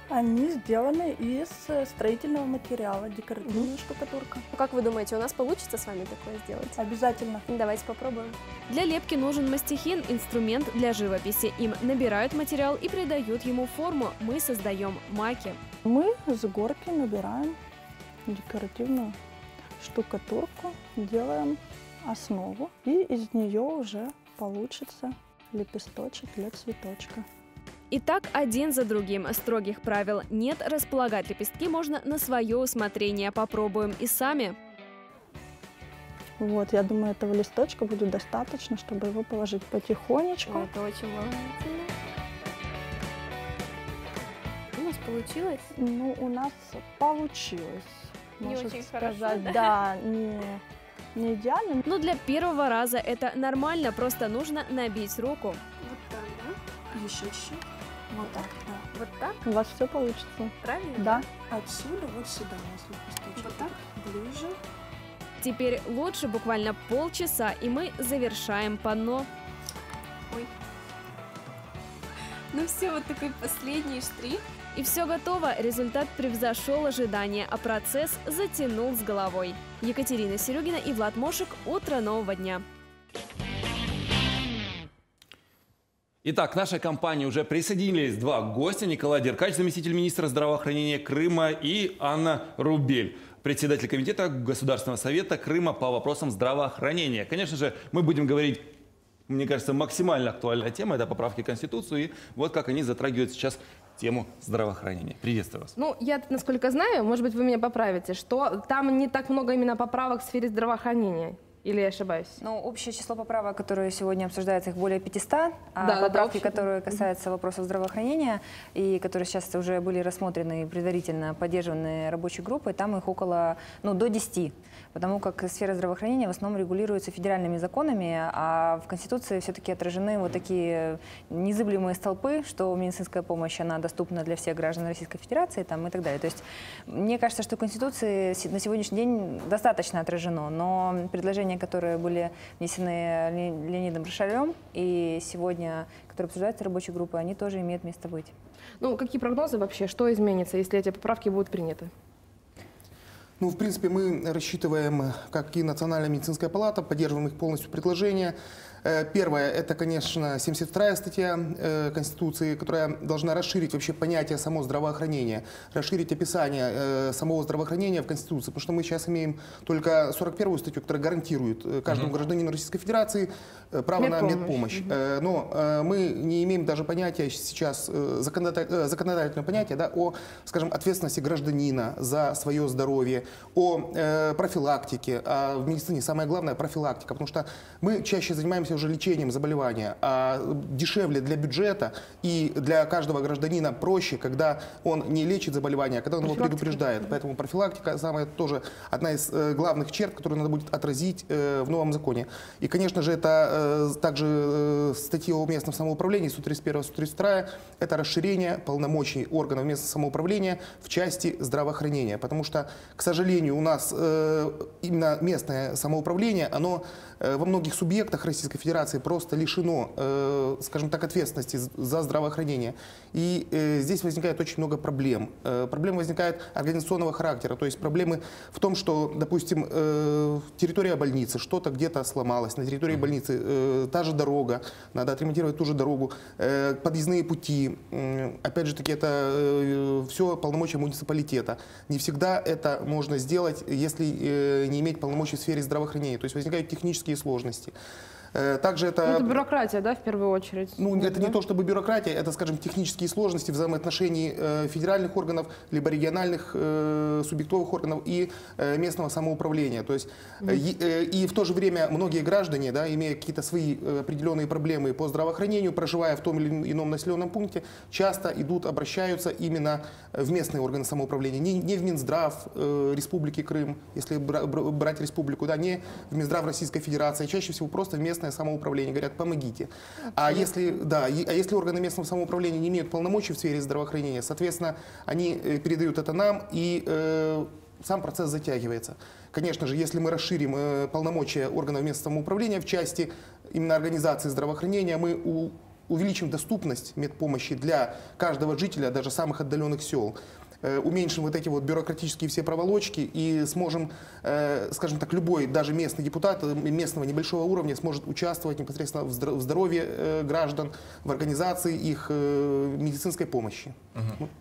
Они сделаны из э, строительного материала, декоративная штукатурка. Как вы думаете, у нас получится с вами такое сделать? Обязательно. Давайте попробуем. Для лепки нужен мастихин – инструмент для живописи. Им набирают материал и придают ему форму. Мы создаем маки. Мы с горки набираем декоративную штукатурку, делаем основу, и из нее уже получится лепесточек для цветочка. И так один за другим. Строгих правил нет. Располагать лепестки можно на свое усмотрение. Попробуем и сами. Вот, я думаю, этого листочка будет достаточно, чтобы его положить потихонечку. Это очень волнительно. У нас получилось? Ну, у нас получилось. Не очень хорошо, сказать, да? да, не, не идеально. Но для первого раза это нормально, просто нужно набить руку. Вот так, да? Еще чуть-чуть. Вот так, да. Вот так? У вас все получится. Правильно? Да. Отсюда вот сюда у нас лепесточек. Вот так? Ближе. Теперь лучше буквально полчаса, и мы завершаем панно. Ой. Ну все, вот такой последний штрих. И все готово, результат превзошел ожидания, а процесс затянул с головой. Екатерина Серегина и Влад Мошек. Утро нового дня. Итак, к нашей компании уже присоединились два гостя. Николай Деркач, заместитель министра здравоохранения Крыма, и Анна Рубель, председатель комитета Государственного совета Крыма по вопросам здравоохранения. Конечно же, мы будем говорить, мне кажется, максимально актуальная тема – это поправки в Конституцию. И вот как они затрагивают сейчас тему здравоохранения. Приветствую вас. Ну, я, насколько знаю, может быть, вы меня поправите, что там не так много именно поправок в сфере здравоохранения. Или я ошибаюсь? Ну, общее число поправок, которые сегодня обсуждаются, их более 500, а Да, да, поправки, общее. которые касаются вопросов здравоохранения и которые сейчас уже были рассмотрены и предварительно поддержаны рабочей группой, там их около, ну, до 10. Потому как сфера здравоохранения в основном регулируется федеральными законами, а в Конституции все-таки отражены вот такие незыблемые столпы, что медицинская помощь, она доступна для всех граждан Российской Федерации там, и так далее. То есть мне кажется, что в Конституции на сегодняшний день достаточно отражено, но предложения, которые были внесены Ле- Леонидом Рошалем и сегодня, которые обсуждаются рабочей группой, они тоже имеют место быть. Ну, какие прогнозы вообще? Что изменится, если эти поправки будут приняты? Ну, в принципе, мы рассчитываем, как и Национальная медицинская палата, поддерживаем их полностью предложения. Э, Первое, это, конечно, 72 статья э, Конституции, которая должна расширить вообще понятие само здравоохранения, расширить описание э, самого здравоохранения в Конституции, потому что мы сейчас имеем только 41 статью, которая гарантирует каждому гражданину Российской Федерации право на Медпомощь. медпомощь. Э, Но мы не имеем даже понятия сейчас, законодатель- законодательного понятия да, о, скажем, ответственности гражданина за свое здоровье, о профилактике. А в медицине самое главное профилактика, потому что мы чаще занимаемся уже лечением заболевания, а дешевле для бюджета и для каждого гражданина проще, когда он не лечит заболевание, а когда он его предупреждает. Поэтому профилактика самая тоже одна из э, главных черт, которую надо будет отразить э, в новом законе. И, конечно же, это э, также статьи о местном самоуправлении, 131 132 это расширение полномочий органов местного самоуправления в части здравоохранения. Потому что, к сожалению, у нас именно местное самоуправление, оно во многих субъектах Российской Федерации просто лишено, э, скажем так, ответственности за здравоохранение. И э, здесь возникает очень много проблем. Э, проблемы возникают организационного характера, то есть проблемы в том, что, допустим, э, территория больницы, что-то где-то сломалось, на территории больницы э, та же дорога, надо отремонтировать ту же дорогу, э, подъездные пути, опять же таки, это все полномочия муниципалитета. Не всегда это можно сделать, если э, не иметь полномочий в сфере здравоохранения, то есть возникают технические сложности. Э, Также это... Ну, это бюрократия, да, в первую очередь? Ну, это не Да? то чтобы бюрократия, это, скажем, технические сложности взаимоотношений э, федеральных органов, либо региональных э, субъектовых органов и э, местного самоуправления. То есть, э, и, э, и в то же время многие граждане, да, имея какие-то свои определенные проблемы по здравоохранению, проживая в том или ином населенном пункте, часто идут, обращаются именно в местные органы самоуправления. Не, не в Минздрав э, Республики Крым, если бра- бра- брать республику, да, не в Минздрав Российской Федерации, а чаще всего просто в местное самоуправление. Говорят, помогите. А если, да, а если органы местного самоуправления не имеют полномочий в сфере здравоохранения, соответственно, они э, передают это нам, и э, сам процесс затягивается. Конечно же, если мы расширим э, полномочия органов местного самоуправления в части именно организации здравоохранения, мы у- увеличим доступность медпомощи для каждого жителя, даже самых отдаленных сел уменьшим вот эти вот бюрократические все проволочки и сможем, э, скажем так, любой, даже местный депутат э, местного небольшого уровня сможет участвовать непосредственно в здоровье э, граждан, в организации их э, медицинской помощи.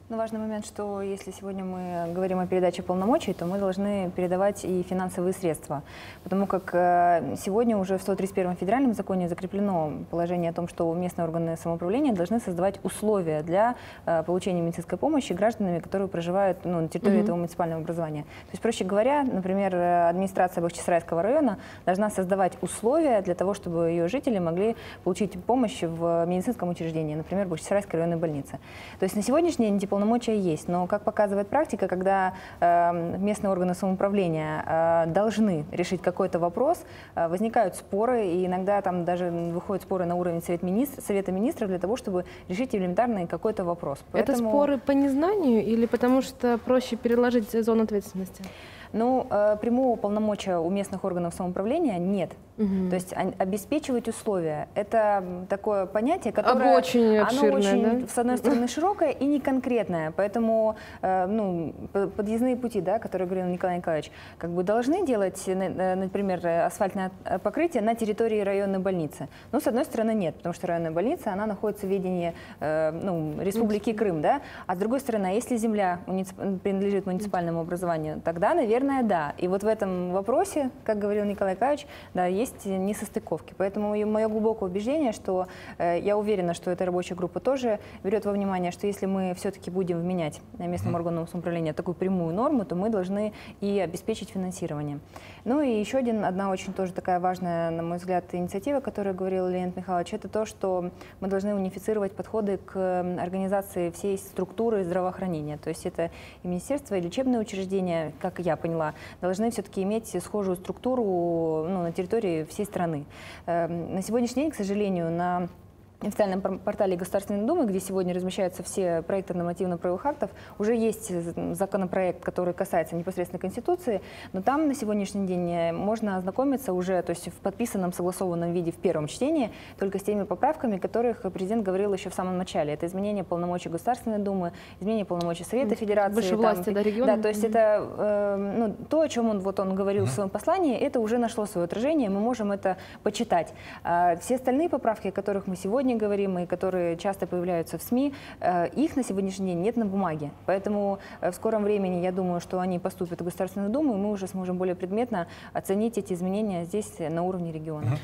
Но важный момент, что если сегодня мы говорим о передаче полномочий, то мы должны передавать и финансовые средства. Потому как э, сегодня уже в 131 федеральном законе закреплено положение о том, что местные органы самоуправления должны создавать условия для э, получения медицинской помощи гражданами, которые проживают ну, на территории Мгм. этого муниципального образования. То есть, проще говоря, например, э, администрация Бахчисарайского района должна создавать условия для того, чтобы ее жители могли получить помощь в медицинском учреждении, например, Бахчисарайской районной больнице. То есть на сегодняшний день эти полномочия есть, но, как показывает практика, когда э, местные органы самоуправления э, должны решить какой-то вопрос, э, возникают споры, и иногда там даже выходят споры на уровень Совет министр- Совета министров для того, чтобы решить элементарный какой-то вопрос. Это Поэтому- споры по незнанию или потому что проще переложить зону ответственности? Ну, э, прямого полномочия у местных органов самоуправления нет. То есть обеспечивать условия – это такое понятие, которое очень оно обширное, очень, да? с одной стороны, [laughs] широкое и не конкретное. Поэтому э, ну, подъездные пути, да, которые говорил Николай Николаевич, как бы должны делать, э, э, например, асфальтное покрытие на территории районной больницы. Но, с одной стороны, нет, потому что районная больница, она находится в ведении ну, Республики Крым, да, а с другой стороны, а если земля принадлежит муниципальному образованию, тогда, наверное, да. И вот в этом вопросе, как говорил Николай Николаевич, да, есть несостыковки. Поэтому мое глубокое убеждение, что э, я уверена, что эта рабочая группа тоже берет во внимание, что если мы все-таки будем вменять местным органам самоуправления такую прямую норму, то мы должны и обеспечить финансирование. Ну и еще один, одна очень тоже такая важная, на мой взгляд, инициатива, о которой говорил Леонид Михайлович, это то, что мы должны унифицировать подходы к организации всей структуры здравоохранения. То есть это и министерство, и лечебные учреждения, как я поняла, должны все-таки иметь схожую структуру ну, на территории всей страны. Эм, На сегодняшний день, к сожалению, на официальном пор- портале Государственной Думы, где сегодня размещаются все проекты нормативно-правовых актов, уже есть э, законопроект, который касается непосредственно Конституции, но там на сегодняшний день э, можно ознакомиться уже, то есть в подписанном, согласованном виде в первом чтении, только с теми поправками, о которых президент говорил еще в самом начале. Это изменение полномочий Государственной Думы, изменение полномочий Совета. Федерации. Выше там, власти, да, региона. Да, то есть это э, ну, то, о чем он, вот он говорил в своем послании, это уже нашло свое отражение, мы можем это почитать. А все остальные поправки, о которых мы сегодня говорим и которые часто появляются в СМИ, э, их на сегодняшний день нет на бумаге. Поэтому э, в скором времени, я думаю, что они поступят в Государственную Думу, и мы уже сможем более предметно оценить эти изменения здесь на уровне региона.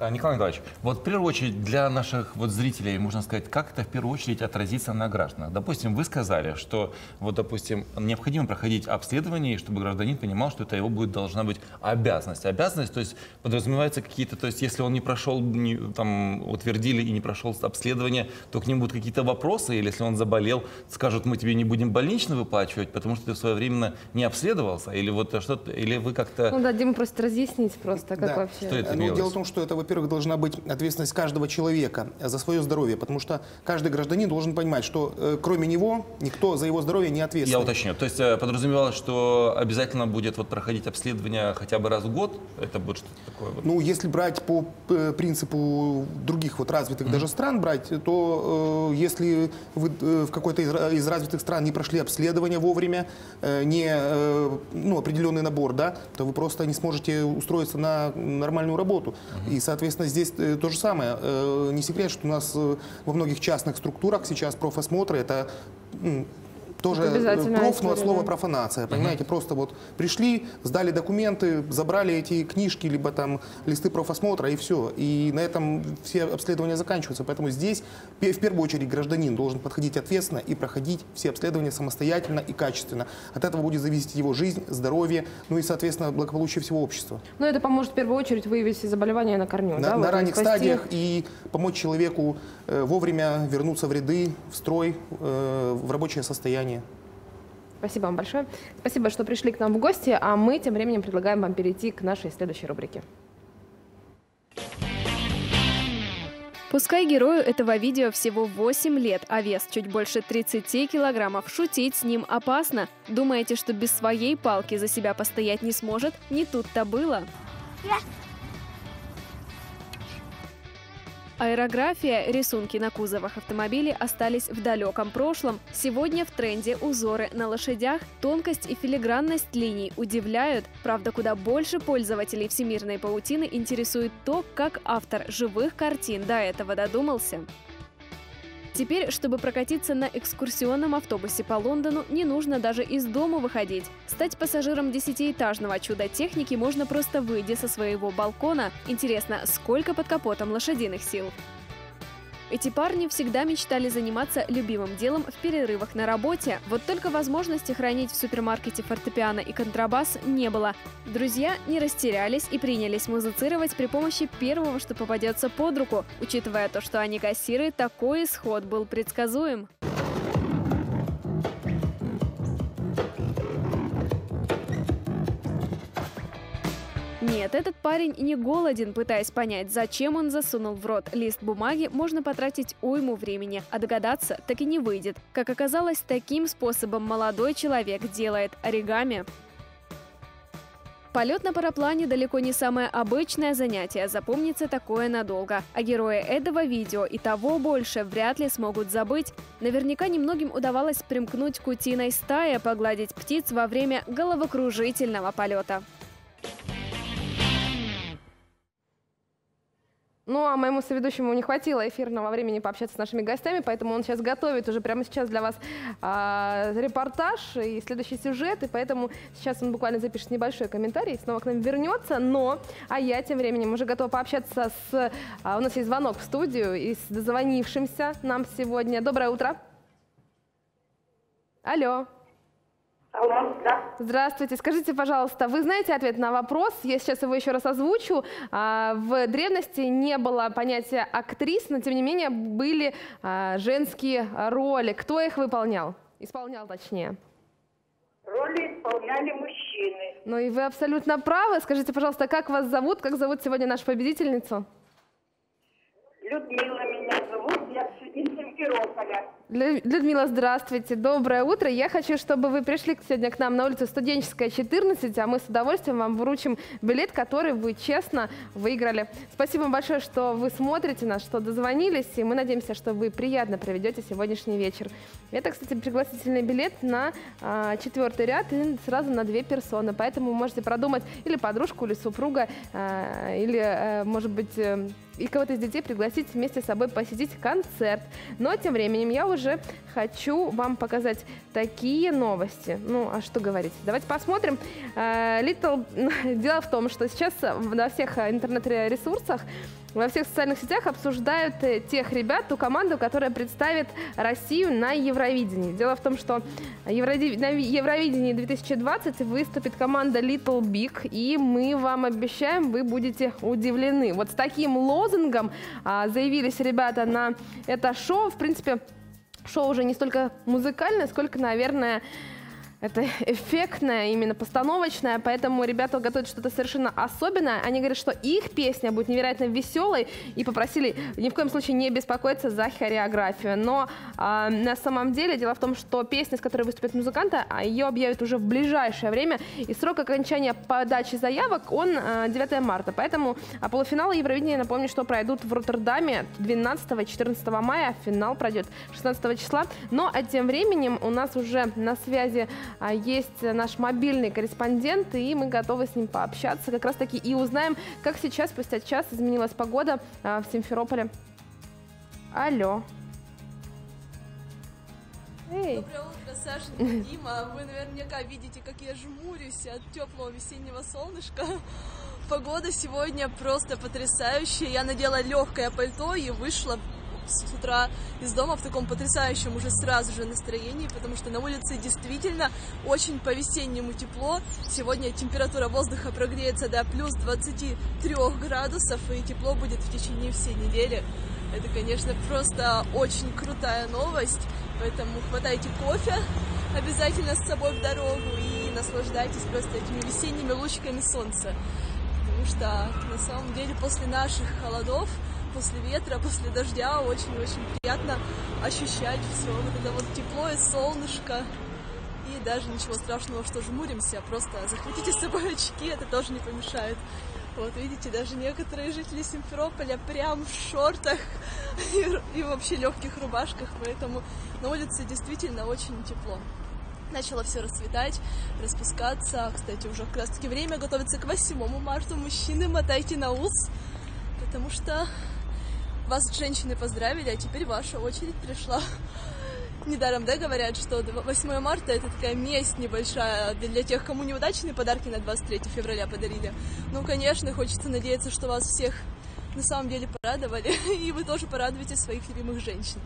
А, Николай Николаевич, вот в первую очередь для наших вот зрителей, можно сказать, как это в первую очередь отразится на гражданах? Допустим, вы сказали, что вот, допустим, необходимо проходить обследование, чтобы гражданин понимал, что это его будет должна быть обязанность. Обязанность, то есть подразумевается какие-то, то есть если он не прошел, не, там утвердили и не прошел обследование, то к нему будут какие-то вопросы, или если он заболел, скажут, мы тебе не будем больничный выплачивать, потому что ты своевременно не обследовался, или вот что-то, или вы как-то... Ну да, Дима просит разъяснить просто, как Да. вообще. Что это Ну, дело в том, что это, во-первых, должна быть ответственность каждого человека за свое здоровье, потому что каждый гражданин должен понимать, что э, кроме него никто за его здоровье не ответственен. Я уточню. То есть э, подразумевалось, что обязательно будет вот проходить обследование хотя бы раз в год? Это будет что-то такое? вот? Ну, если брать по э, принципу других вот развитых даже стран брать, то э, если вы э, в какой-то из, из развитых стран не прошли обследование вовремя, э, не э, ну, определенный набор, да, то вы просто не сможете устроиться на нормальную работу. И, соответственно, здесь э, то же самое. Э, не секрет, что у нас во многих частных структурах сейчас профосмотры это тоже Это э, да. профанация, понимаете? Просто вот пришли, сдали документы, забрали эти книжки, либо там листы профосмотра и все. И на этом все обследования заканчиваются. Поэтому здесь в первую очередь гражданин должен подходить ответственно и проходить все обследования самостоятельно и качественно. От этого будет зависеть его жизнь, здоровье, ну и, соответственно, благополучие всего общества. Ну, это поможет в первую очередь выявить заболевания на корню, на, да? на вот, ранних спасти. стадиях и помочь человеку э, вовремя вернуться в ряды, в строй, э, в рабочее состояние. Спасибо вам большое. Спасибо, что пришли к нам в гости, а мы тем временем предлагаем вам перейти к нашей следующей рубрике. Пускай герою этого видео всего 8 лет, а вес чуть больше 30 килограммов, шутить с ним опасно. Думаете, что без своей палки за себя постоять не сможет? Не тут-то было. Аэрография, рисунки на кузовах автомобилей остались в далеком прошлом. Сегодня в тренде узоры на лошадях. Тонкость и филигранность линий удивляют. Правда, куда больше пользователей всемирной паутины интересует то, как автор живых картин до этого додумался. Теперь, чтобы прокатиться на экскурсионном автобусе по Лондону, не нужно даже из дома выходить. Стать пассажиром десятиэтажного чуда техники можно просто выйдя со своего балкона. Интересно, сколько под капотом лошадиных сил? Эти парни всегда мечтали заниматься любимым делом в перерывах на работе. Вот только возможности хранить в супермаркете фортепиано и контрабас не было. Друзья не растерялись и принялись музицировать при помощи первого, что попадется под руку. Учитывая то, что они кассиры, такой исход был предсказуем. Нет, этот парень не голоден, пытаясь понять, зачем он засунул в рот лист бумаги, можно потратить уйму времени, а догадаться так и не выйдет. Как оказалось, таким способом молодой человек делает оригами. Полет на параплане далеко не самое обычное занятие, запомнится такое надолго. А герои этого видео и того больше вряд ли смогут забыть. Наверняка немногим удавалось примкнуть к утиной стае, погладить птиц во время головокружительного полета. Ну, а моему соведущему не хватило эфирного времени пообщаться с нашими гостями, поэтому он сейчас готовит уже прямо сейчас для вас а, репортаж и следующий сюжет, и поэтому сейчас он буквально запишет небольшой комментарий, снова к нам вернется, но, а я тем временем уже готова пообщаться с, а, у нас есть звонок в студию и с дозвонившимся нам сегодня. Доброе утро. Алло. Алло, да. Здравствуйте. Скажите, пожалуйста, вы знаете ответ на вопрос? Я сейчас его еще раз озвучу. А, В древности не было понятия актрис, но тем не менее были а, женские роли. Кто их выполнял? Исполнял, точнее. Роли исполняли мужчины. Ну и вы абсолютно правы. Скажите, пожалуйста, как вас зовут? Как зовут сегодня нашу победительницу? Людмила меня зовут. Симферополя. Лю- Людмила, здравствуйте, доброе утро. Я хочу, чтобы вы пришли сегодня к нам на улицу Студенческая, 14, а мы с удовольствием вам вручим билет, который вы честно выиграли. Спасибо вам большое, что вы смотрите нас, что дозвонились, и мы надеемся, что вы приятно проведете сегодняшний вечер. Это, кстати, пригласительный билет на а, четвертый ряд и сразу на две персоны, поэтому можете продумать или подружку, или супруга, а, или, э, может быть, э, и кого-то из детей пригласить вместе с собой посетить концерт. Но тем временем я уже хочу вам показать такие новости. Ну, а что говорить? Давайте посмотрим. Э, Little... [laughs] Дело в том, что сейчас на всех интернет-ресурсах во всех социальных сетях обсуждают э, тех ребят, ту команду, которая представит Россию на Евровидении. Дело в том, что на Евровидении 2020 выступит команда Little Big, и мы вам обещаем, вы будете удивлены. Вот с таким лозунгом а, заявились ребята на это шоу. В принципе, шоу уже не столько музыкальное, сколько, наверное, это [laughs] эффектное, именно постановочное, поэтому ребята готовят что-то совершенно особенное. Они говорят, что их песня будет невероятно веселой и попросили ни в коем случае не беспокоиться за хореографию. Но а, на самом деле дело в том, что песня, с которой выступят музыканты, а ее объявят уже в ближайшее время, и срок окончания подачи заявок, он а, 9 марта. Поэтому а, полуфиналы Евровидения, напомню, что пройдут в Роттердаме 12-14 мая, финал пройдет 16 числа. Но а тем временем у нас уже на связи есть наш мобильный корреспондент, и мы готовы с ним пообщаться как раз таки и узнаем, как сейчас, спустя час, изменилась погода а, в Симферополе. Алло. Эй. Доброе утро, и Дима. Вы наверняка видите, как я жмурюсь от теплого весеннего солнышка. Погода сегодня просто потрясающая. Я надела легкое пальто и вышла с утра из дома в таком потрясающем уже сразу же настроении, потому что на улице действительно очень по-весеннему тепло. Сегодня температура воздуха прогреется до плюс 23 градусов, и тепло будет в течение всей недели. Это, конечно, просто очень крутая новость, поэтому хватайте кофе обязательно с собой в дорогу и наслаждайтесь просто этими весенними лучиками солнца. Потому что на самом деле после наших холодов, после ветра, после дождя очень-очень приятно ощущать все вот это вот тепло и солнышко. И даже ничего страшного, что жмуримся, просто захватите с собой очки, это тоже не помешает. Вот видите, даже некоторые жители Симферополя прям в шортах [laughs] и, и вообще легких рубашках, поэтому на улице действительно очень тепло. Начало все расцветать, распускаться. Кстати, уже как раз таки время готовится к 8 марта. Мужчины, мотайте на ус, потому что вас женщины поздравили, а теперь ваша очередь пришла. [laughs] Недаром, да, говорят, что 8 марта это такая месть небольшая для тех, кому неудачные подарки на 23 февраля подарили. Ну, конечно, хочется надеяться, что вас всех на самом деле порадовали, [laughs] и вы тоже порадуете своих любимых женщин.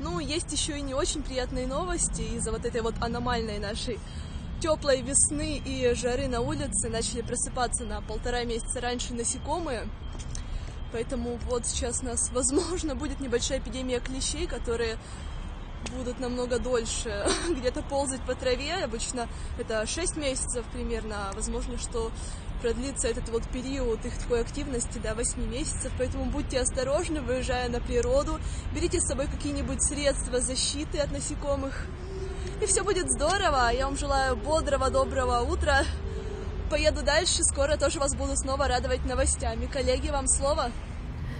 Ну, есть еще и не очень приятные новости из-за вот этой вот аномальной нашей теплой весны и жары на улице начали просыпаться на полтора месяца раньше насекомые. Поэтому вот сейчас у нас, возможно, будет небольшая эпидемия клещей, которые будут намного дольше [laughs] где-то ползать по траве. Обычно это 6 месяцев примерно. а Возможно, что продлится этот вот период их такой активности до 8 месяцев. Поэтому будьте осторожны, выезжая на природу. Берите с собой какие-нибудь средства защиты от насекомых. И все будет здорово. Я вам желаю бодрого, доброго утра. Поеду дальше. Скоро тоже вас буду снова радовать новостями. Коллеги, вам слово.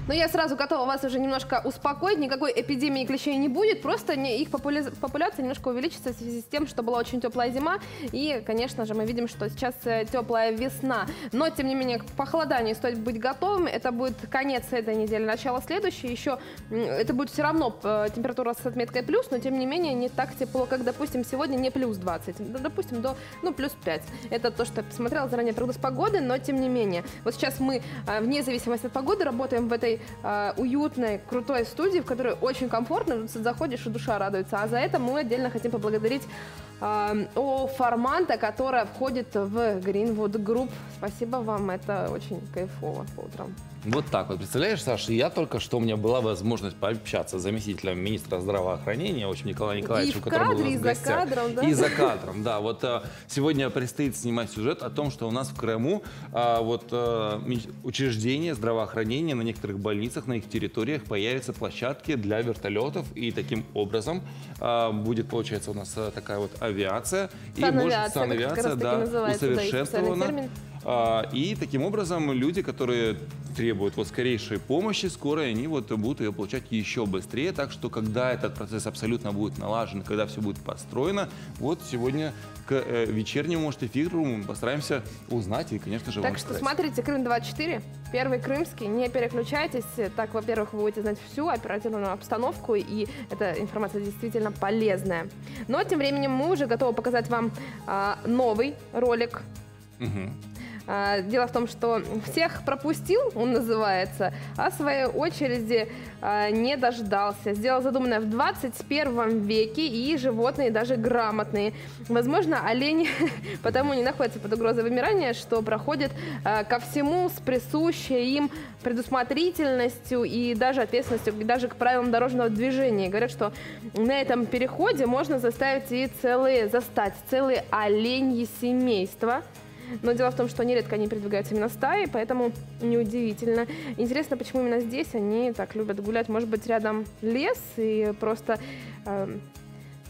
Но я сразу готова вас уже немножко успокоить. Никакой эпидемии клещей не будет. Просто их популя- популяция немножко увеличится в связи с тем, что была очень теплая зима. И, конечно же, мы видим, что сейчас э, теплая весна. Но, тем не менее, к похолоданию стоит быть готовым. Это будет конец этой недели, начало следующей. Еще это будет все равно э, температура с отметкой плюс, но, тем не менее, не так тепло, как, допустим, сегодня не плюс 20. Да, допустим, до, ну, плюс 5. Это то, что я посмотрела заранее прогноз погоды, но, тем не менее. Вот сейчас мы, э, вне зависимости от погоды, работаем в этой э, уютной, крутой студии, в которой очень комфортно. Заходишь, и душа радуется. А за это мы отдельно хотим поблагодарить э, о Форманта, которая входит в Greenwood Group. Спасибо вам, это очень кайфово по утрам. Вот так вот. Представляешь, Саша, я только что у меня была возможность пообщаться с заместителем министра здравоохранения, в общем, Николаем Николаевичем, И который был у нас и в за гостях. кадром, да? И за кадром, да. Вот э, сегодня предстоит снимать сюжет о том, что у нас в Крыму а, вот э, ми- учреждения здравоохранения на некоторых больницах, на их территориях появятся площадки для вертолетов, и таким образом а, будет, получается, у нас э, такая вот авиация. и может Санавиация, санавиация, да, называется, да, А, И таким образом люди, которые требуют вот скорейшей помощи скорой, они вот будут ее получать еще быстрее. Так что, когда этот процесс абсолютно будет налажен, когда все будет построено, вот сегодня к э, вечернему, может, эфиру мы постараемся узнать и, конечно же, Так что сказать. смотрите Крым-24, первый крымский, не переключайтесь. Так, во-первых, вы будете знать всю оперативную обстановку, и эта информация действительно полезная. Но тем временем мы уже готовы показать вам а, новый ролик. Мгм. А, Дело в том, что всех пропустил, он называется, а своей очереди а, не дождался. Сделал задуманное в 21 веке, и животные даже грамотные. Возможно, олени [laughs] потому не находятся под угрозой вымирания, что проходят а, ко всему с присущей им предусмотрительностью и даже ответственностью, даже к правилам дорожного движения. Говорят, что на этом переходе можно заставить и целые, застать целые оленьи семейства. Но дело в том, что нередко они передвигаются именно стаи, поэтому неудивительно. Интересно, почему именно здесь они так любят гулять. Может быть, рядом лес и просто... эм,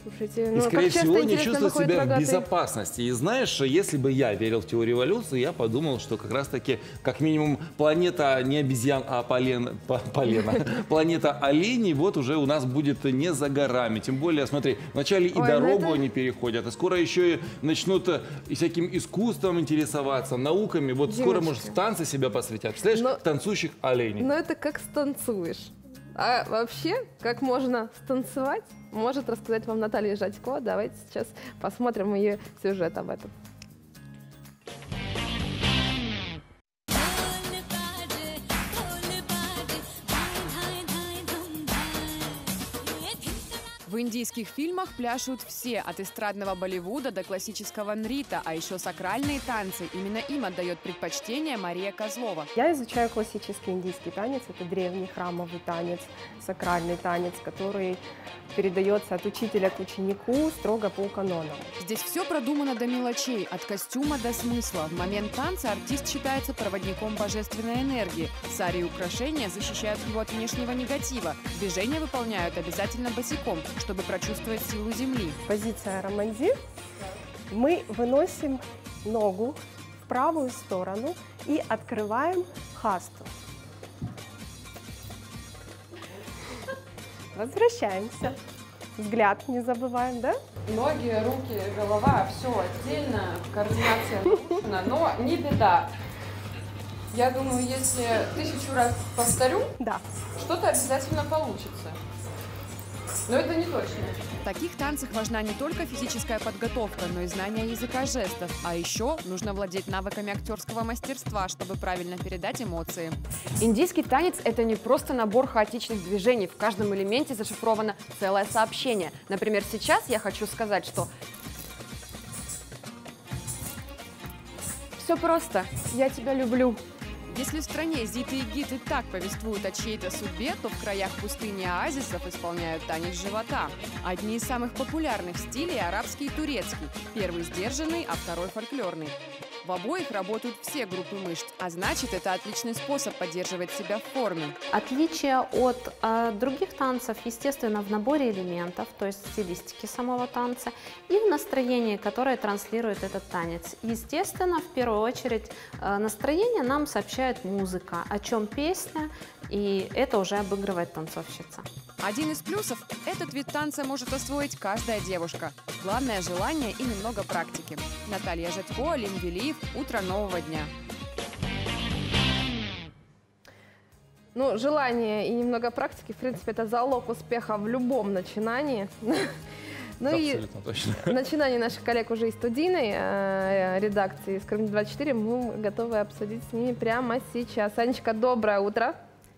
слушайте, И, ну, как скорее часто, всего, не чувствует себя в рогатый- безопасности. И знаешь, если бы я верил в теорию эволюции, я подумал, что как раз-таки, как минимум, планета не обезьян, а полен, [laughs] по- полена, [laughs] планета оленей вот уже у нас будет не за горами. Тем более, смотри, вначале и Ой, ну дорогу это- они переходят, а скоро еще и начнут э, и всяким искусством интересоваться, науками. Вот скоро, может, в танцы себя посвятят. Представляешь, танцующих оленей. Ну, это как станцуешь. А вообще, как можно станцевать, может рассказать вам Наталья Жадько. Давайте сейчас посмотрим ее сюжет об этом. В индийских фильмах пляшут все, от эстрадного Болливуда до классического нрита, а еще сакральные танцы. Именно им отдает предпочтение Мария Козлова. Я изучаю классический индийский танец. Это древний храмовый танец, сакральный танец, который передается от учителя к ученику строго по канонам. Здесь все продумано до мелочей, от костюма до смысла. В момент танца артист считается проводником божественной энергии. Сари и украшения защищают его от внешнего негатива. Движения выполняют обязательно босиком, чтобы прочувствовать силу земли. Позиция романди. Мы выносим ногу в правую сторону и открываем хасту. Возвращаемся. Взгляд не забываем, да? Ноги, руки, голова, все отдельно, координация нарушена, но не беда. Я думаю, если тысячу раз повторю, да. что-то обязательно получится. Но это не точно. В таких танцах важна не только физическая подготовка, но и знание языка жестов. А еще нужно владеть навыками актерского мастерства, чтобы правильно передать эмоции. Индийский танец – это не просто набор хаотичных движений. В каждом элементе зашифровано целое сообщение. Например, сейчас я хочу сказать, что все просто. Я тебя люблю. Если в стране зиты и гиты так повествуют о чьей-то судьбе, то в краях пустыни оазисов исполняют танец живота. Одни из самых популярных стилей – арабский и турецкий. Первый сдержанный, а второй фольклорный. В обоих работают все группы мышц, а значит, это отличный способ поддерживать себя в форме. Отличие от э, других танцев, естественно, в наборе элементов, то есть стилистики самого танца, и в настроении, которое транслирует этот танец. Естественно, в первую очередь, э, настроение нам сообщает музыка, о чем песня, и это уже обыгрывает танцовщица. Один из плюсов – этот вид танца может освоить каждая девушка. Главное – желание и немного практики. Наталья Жадько, Алим Велиев. Утро нового дня. Ну, желание и немного практики, в принципе, это залог успеха в любом начинании. [laughs] Ну и Абсолютно точно. начинание наших коллег уже из студийной э, редакции с Крым 24 мы готовы обсудить с ними прямо сейчас. Анечка, доброе утро.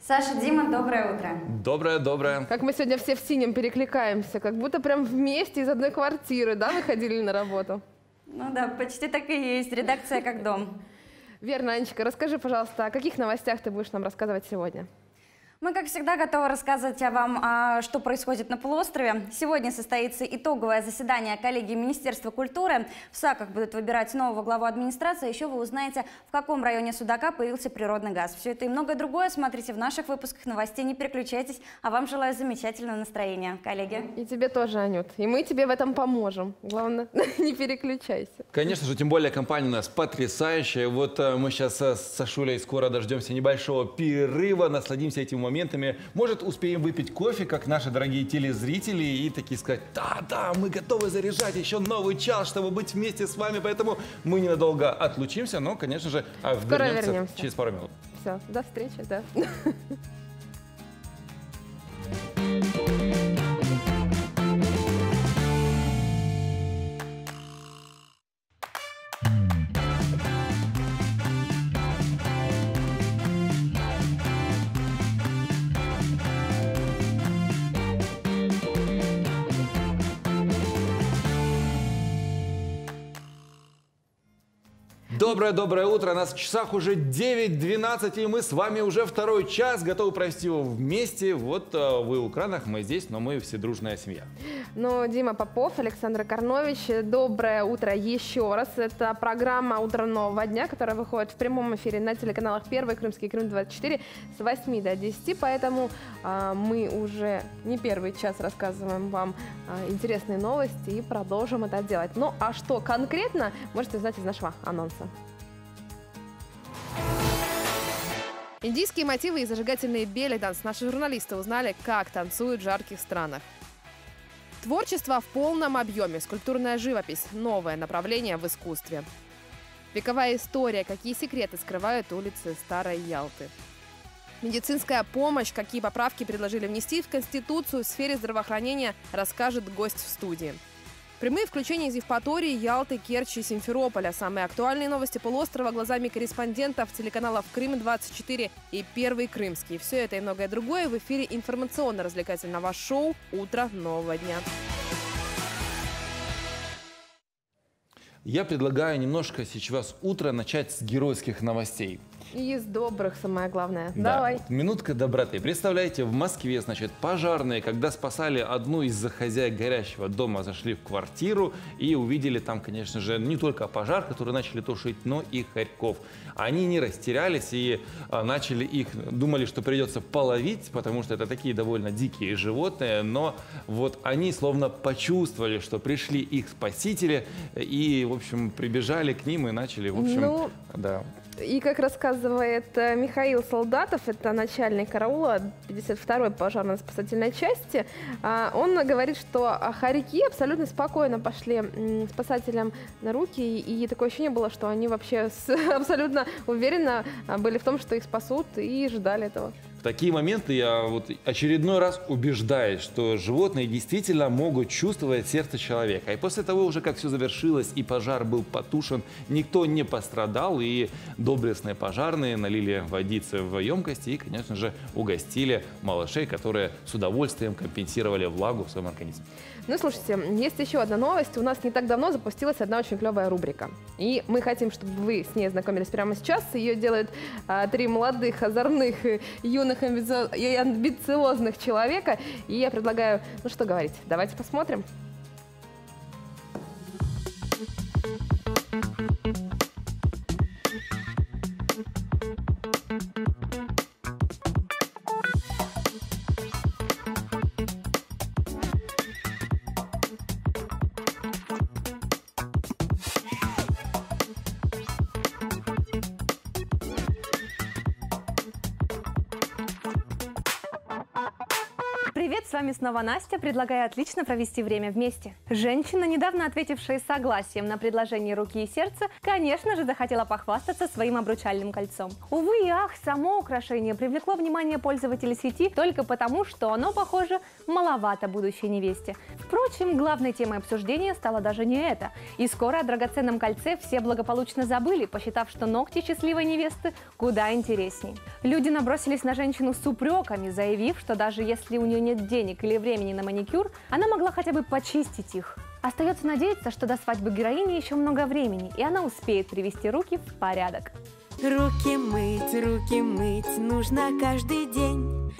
Саша, Дима, доброе утро. Доброе, доброе. Как мы сегодня все в синем перекликаемся, как будто прям вместе из одной квартиры, да, выходили на работу? Ну да, почти так и есть. Редакция как дом. Верно, Анечка, расскажи, пожалуйста, о каких новостях ты будешь нам рассказывать сегодня? Мы, как всегда, готовы рассказывать о вам, а, что происходит на полуострове. Сегодня состоится итоговое заседание коллегии Министерства культуры. В САКах будут выбирать нового главу администрации. Еще вы узнаете, в каком районе Судака появился природный газ. Все это и многое другое смотрите в наших выпусках новостей. Не переключайтесь. А вам желаю замечательного настроения, коллеги. И тебе тоже, Анют. И мы тебе в этом поможем. Главное, [laughs] не переключайся. Конечно же, тем более компания у нас потрясающая. Вот э, мы сейчас э, с Сашулей скоро дождемся небольшого перерыва, насладимся этим моментами. Может, успеем выпить кофе, как наши дорогие телезрители, и такие сказать, да-да, мы готовы заряжать еще новый час, чтобы быть вместе с вами, поэтому мы ненадолго отлучимся, но, конечно же, а, Скоро вернемся, вернемся. через пару минут. Все, до встречи, да. [laughs] Доброе-доброе утро. Нас в часах уже 9.12, и мы с вами уже второй час готовы провести его вместе. Вот э, вы у кранах, мы здесь, но мы все дружная семья. Ну, Дима Попов, Александр Карнович, доброе утро еще раз. Это программа «Утро нового дня», которая выходит в прямом эфире на телеканалах «Первый», «Крымский», «Крым-24» с 8 до 10, поэтому а, мы уже не первый час рассказываем вам а, интересные новости и продолжим это делать. Ну, а что конкретно, можете узнать из нашего анонса. Индийские мотивы и зажигательные белли-данс наши журналисты узнали, как танцуют в жарких странах. Творчество в полном объеме, скульптурная живопись, новое направление в искусстве. Вековая история, какие секреты скрывают улицы Старой Ялты. Медицинская помощь, какие поправки предложили внести в Конституцию в сфере здравоохранения, расскажет гость в студии. Прямые включения из Евпатории, Ялты, Керчи и Симферополя. Самые актуальные новости полуострова глазами корреспондентов телеканалов «Крым-24» и «Первый Крымский». Все это и многое другое в эфире информационно-развлекательного шоу «Утро нового дня». Я предлагаю немножко сейчас утро начать с геройских новостей. И из добрых самое главное. Да. Давай. Минутка доброты. Представляете, в Москве, значит, пожарные, когда спасали одну из хозяек горящего дома, зашли в квартиру и увидели там, конечно же, не только пожар, который начали тушить, но и хорьков. Они не растерялись и а, начали их, думали, что придется половить, потому что это такие довольно дикие животные, но вот они словно почувствовали, что пришли их спасители и, в общем, прибежали к ним и начали, в общем, Ну, да, И как рассказывает э, Михаил Солдатов, это начальник караула 52-й пожарно-спасательной части, а, он говорит, что а, хорьки абсолютно спокойно пошли спасателям на руки, и такое ощущение было, что они вообще [laughs] абсолютно уверенно а, были в том, что их спасут, и ждали этого. В такие моменты я вот очередной раз убеждаюсь, что животные действительно могут чувствовать сердце человека. И после того уже, как все завершилось и пожар был потушен, никто не пострадал, и доблестные пожарные налили водицы в емкости и, конечно же, угостили малышей, которые с удовольствием компенсировали влагу в своем организме. Ну, слушайте, есть еще одна новость. У нас не так давно запустилась одна очень клевая рубрика. И мы хотим, чтобы вы с ней ознакомились прямо сейчас. Ее делают а, три молодых, озорных, э, юных и амбициозных человека. И я предлагаю, ну что говорить, давайте посмотрим. Привет, с вами снова Настя. Предлагаю отлично провести время вместе. Женщина, недавно ответившая согласием на предложение руки и сердца, конечно же, захотела похвастаться своим обручальным кольцом. Увы и ах, само украшение привлекло внимание пользователей сети только потому, что оно, похоже, маловато будущей невесте. Впрочем, главной темой обсуждения стало даже не это. И скоро о драгоценном кольце все благополучно забыли, посчитав, что ногти счастливой невесты куда интересней. Люди набросились на женщину с упреками, заявив, что даже если у нее нет денег или времени на маникюр, она могла хотя бы почистить их. Остается надеяться, что до свадьбы героини еще много времени, и она успеет привести руки в порядок. Руки мыть, руки мыть нужно каждый день.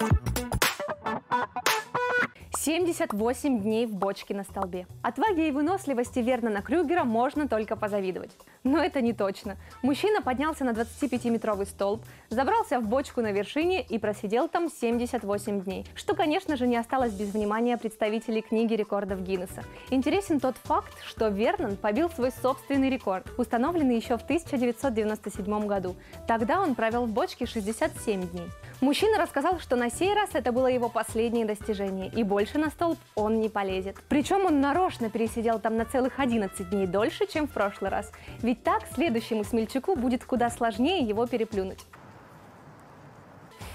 78 дней в бочке на столбе. Отваге и выносливости Вернона Крюгера можно только позавидовать. Но это не точно. Мужчина поднялся на 25-метровый столб, забрался в бочку на вершине и просидел там 78 дней. Что, конечно же, не осталось без внимания представителей книги рекордов Гиннесса. Интересен тот факт, что Вернон побил свой собственный рекорд, установленный еще в 1997 году. Тогда он провел в бочке 67 дней. Мужчина рассказал, что на сей раз это было его последнее достижение, и больше на столб он не полезет. Причем он нарочно пересидел там на целых 11 дней дольше, чем в прошлый раз. Ведь так следующему смельчаку будет куда сложнее его переплюнуть.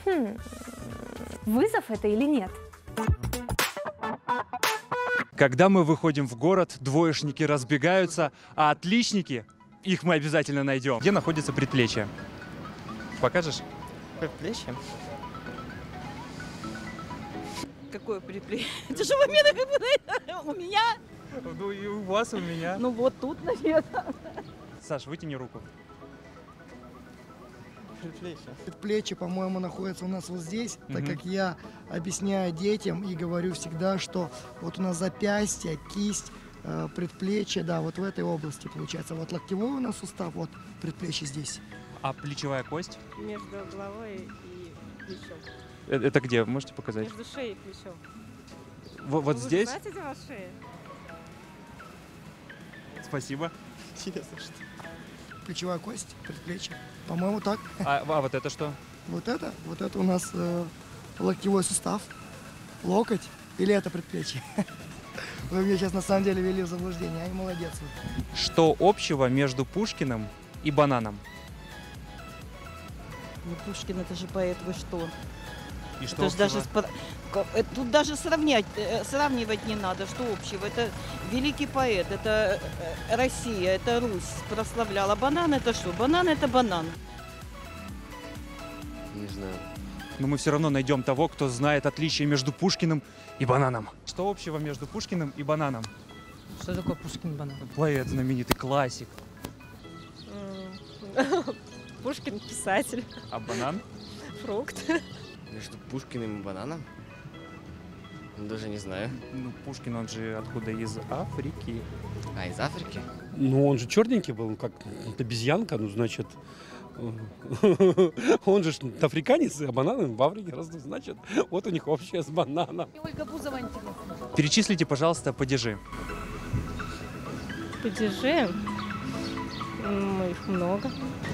Хм, вызов это или нет? Когда мы выходим в город, двоечники разбегаются, а отличники, их мы обязательно найдем. Где находится предплечье? Покажешь? Предплечье? Какое предплечье? [laughs] Это же у меня? Ну и у вас, у меня. Ну вот тут, наверное. Саш, вытяни руку. Предплечье. Предплечье, по-моему, находится у нас вот здесь, так Мгм. как я объясняю детям и говорю всегда, что вот у нас запястье, кисть, э, предплечье, да, вот в этой области получается. Вот локтевой у нас сустав, вот предплечье здесь. А плечевая кость? Между головой и плечом. Э, Это где? Можете показать? Между шеей и плечом. Во- вот Вы здесь? знаете, где ваша шея? Спасибо. Интересно, что. Плечевая кость, предплечье. По-моему, так. А, а вот это что? Вот это, вот это у нас э, локтевой сустав, локоть или это предплечье. [laughs] Вы меня сейчас на самом деле ввели в заблуждение, ай, молодец. Что общего между Пушкиным и бананом? Ну, Пушкин, это же поэт, вы что? И что это ж даже э, Тут даже сравнять, э, сравнивать не надо, что общего. Это великий поэт, это э, Россия, это Русь прославляла. Банан это что? Банан это банан. Не знаю. Но мы все равно найдем того, кто знает отличие между Пушкиным и бананом. Что общего между Пушкиным и бананом? Что такое Пушкин банан? Поэт знаменитый, классик. [laughs] [laughs] Пушкин писатель. А банан? Фрукт. Между Пушкиным и бананом? Даже не знаю. Ну, Пушкин, он же откуда? Из Африки. А, из Африки? Ну, он же черненький был, как обезьянка, ну, значит... [laughs] Он же африканец, а бананы в Африке растут, значит, вот у них общее с бананом. Ольга Бузова интересно. Перечислите, пожалуйста, падежи. Падежи? Их много.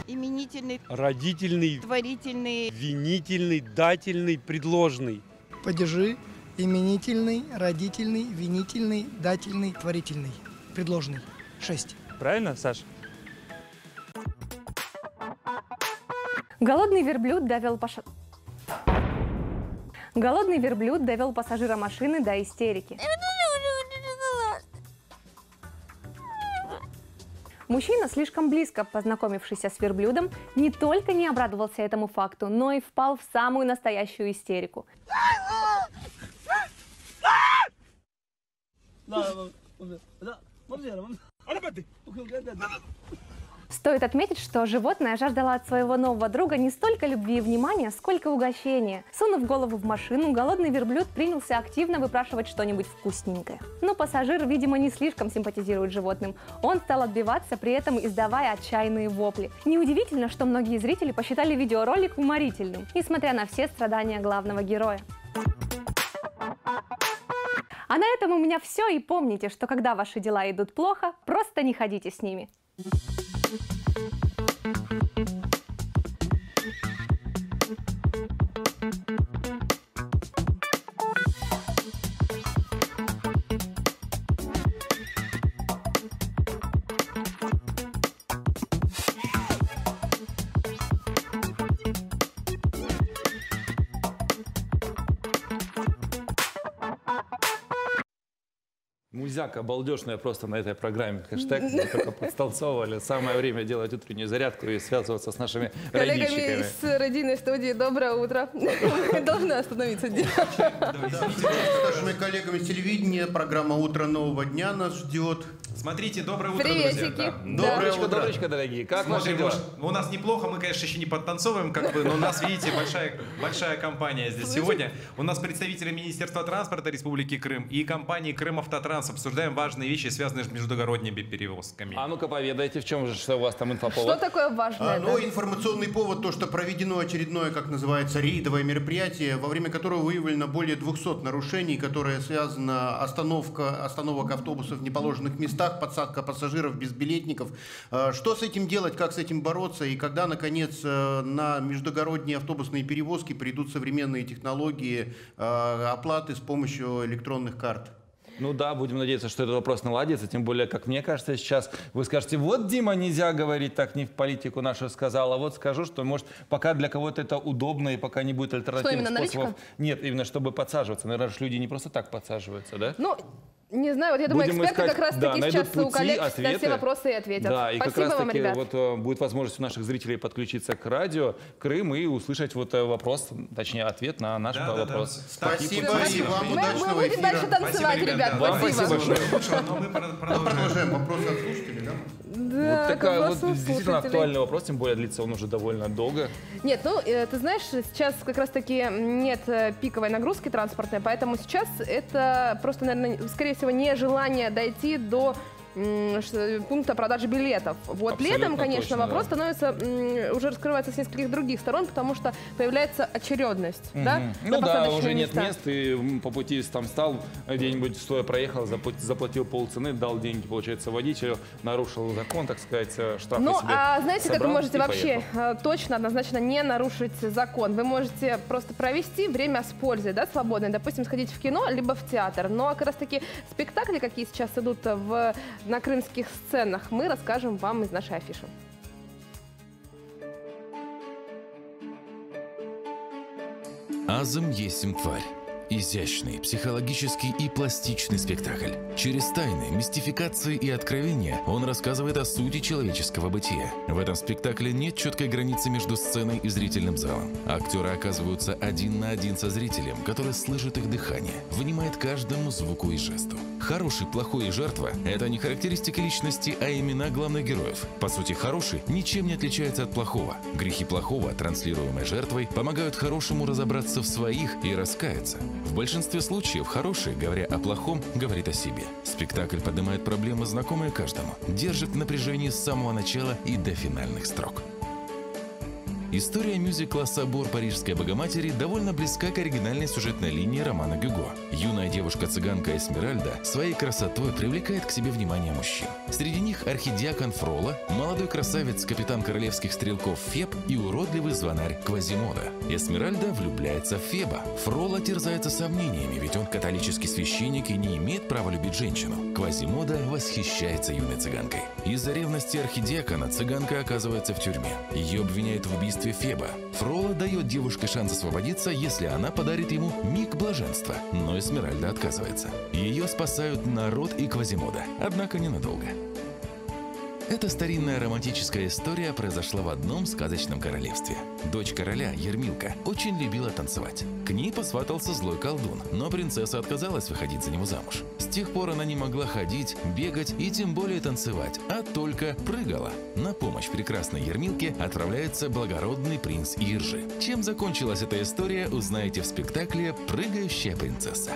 Именительный, Родительный, творительный, винительный, дательный, предложный. Падежи, именительный, родительный, винительный, дательный, творительный, предложный. Шесть. Правильно, Саш? Голодный верблюд довел паша... Голодный верблюд довел пассажира машины до истерики. Мужчина, слишком близко познакомившийся с верблюдом, не только не обрадовался этому факту, но и впал в самую настоящую истерику. Стоит отметить, что животное жаждало от своего нового друга не столько любви и внимания, сколько угощения. Сунув голову в машину, голодный верблюд принялся активно выпрашивать что-нибудь вкусненькое. Но пассажир, видимо, не слишком симпатизирует животным. Он стал отбиваться, при этом издавая отчаянные вопли. Неудивительно, что многие зрители посчитали видеоролик уморительным, несмотря на все страдания главного героя. А на этом у меня все, и помните, что когда ваши дела идут плохо, просто не ходите с ними. Железяка балдежная просто на этой программе. Хэштег мы только подстанцовывали. Самое время делать утреннюю зарядку и связываться с нашими Коллегами с родийной студии «Доброе утро». Мы должны остановиться здесь. С нашими коллегами с телевидения программа «Утро нового дня» нас ждет. Смотрите, доброе утро, Приветики. друзья. Да. Доброе утро. доброчка, дорогие. Как ваши Смотрим, дела? может, у нас неплохо, мы, конечно, еще не подтанцовываем, как бы, но у нас, видите, большая, большая компания здесь сегодня. У нас представители Министерства транспорта Республики Крым и компании Крым Автотранс. Обсуждаем важные вещи, связанные с междугородними перевозками. А ну-ка поведайте, в чем же, что у вас там инфоповод? Что такое А, важное? ну, да? информационный повод, то, что проведено очередное, как называется, рейдовое мероприятие, во время которого выявлено более 200 нарушений, которые связаны остановка, остановок автобусов в неположенных местах, подсадка пассажиров без билетников. А, Что с этим делать, как с этим бороться и когда, наконец, э, на междугородние автобусные перевозки придут современные технологии э, оплаты с помощью электронных карт? Ну да, будем надеяться, что этот вопрос наладится. Тем более, как мне кажется, сейчас вы скажете, вот, Дима, нельзя говорить так, не в политику нашу сказал. А вот скажу, что, может, пока для кого-то это удобно и пока не будет альтернативных именно, способов. наличка? Нет, именно чтобы подсаживаться. Наверное, люди не просто так подсаживаются, да? Ну, не знаю, вот я думаю, Будем эксперты искать, как раз да, таки сейчас у пути, коллег на ответы. все вопросы и ответят. Да, и Спасибо как раз вам, таки ребят. вот э, будет возможность у наших зрителей подключиться к радио Крым и услышать вот э, вопрос, точнее ответ на наш Да-да-да. вопрос. Спасибо Такие и вот вам Мы, удачного мы будем дальше эфира. танцевать, Спасибо, ребят. ребята. Вам Спасибо. спасибо большое. Но мы Ну, продолжаем. Продолжаем вопрос от слушателей, да? Да, вот такая вот действительно слушателей. актуальный вопрос, тем более длится он уже довольно долго. Нет, ну, э, ты знаешь, сейчас как раз-таки нет э, пиковой нагрузки транспортной, поэтому сейчас это просто, наверное, скорее всего, нежелание дойти до пункта продажи билетов. Вот Абсолютно летом, конечно, точно, вопрос да. становится уже раскрывается с нескольких других сторон, потому что появляется очередность, да, Мгм. на Ну да, уже нет места. мест, и по пути там стал, где-нибудь стоя проехал, запла- заплатил полцены, дал деньги, получается, водителю, нарушил закон, так сказать, э, штраф Ну, а знаете, как вы собрал можете вообще поехал. э, точно, однозначно не нарушить закон? Вы можете просто провести время с пользой, да, свободной, допустим, сходить в кино, либо в театр. Но как раз-таки спектакли, какие сейчас идут в, на крымских сценах, мы расскажем вам из нашей афиши. Азм есим тварь. Изящный, психологический и пластичный спектакль. Через тайны, мистификации и откровения он рассказывает о сути человеческого бытия. В этом спектакле нет четкой границы между сценой и зрительным залом. Актеры оказываются один на один со зрителем, который слышит их дыхание, внимает каждому звуку и жесту. Хороший, плохой и жертва – это не характеристики личности, а имена главных героев. По сути, хороший ничем не отличается от плохого. Грехи плохого, транслируемые жертвой, помогают хорошему разобраться в своих и раскаяться. В большинстве случаев хороший, говоря о плохом, говорит о себе. Спектакль поднимает проблемы, знакомые каждому, держит в напряжении с самого начала и до финальных строк. История мюзикла «Собор Парижской Богоматери» довольно близка к оригинальной сюжетной линии романа Гюго. Юная девушка-цыганка Эсмеральда своей красотой привлекает к себе внимание мужчин. Среди них архидиакон Фрола, молодой красавец капитан королевских стрелков Феб и уродливый звонарь Квазимода. Эсмеральда влюбляется в Феба. Фрола терзается сомнениями, ведь он католический священник и не имеет права любить женщину. Квазимода восхищается юной цыганкой. Из-за ревности архидиакона цыганка оказывается в тюрьме. Ее обвиняют в убийстве Феба. Фрола дает девушке шанс освободиться, если она подарит ему миг блаженства. Но Эсмеральда отказывается. Ее спасают народ и Квазимода, однако ненадолго. Эта старинная романтическая история произошла в одном сказочном королевстве. Дочь короля, Ермилка, очень любила танцевать. К ней посватался злой колдун, но принцесса отказалась выходить за него замуж. С тех пор она не могла ходить, бегать и тем более танцевать, а только прыгала. На помощь прекрасной Ермилке отправляется благородный принц Иржи. Чем закончилась эта история, узнаете в спектакле «Прыгающая принцесса».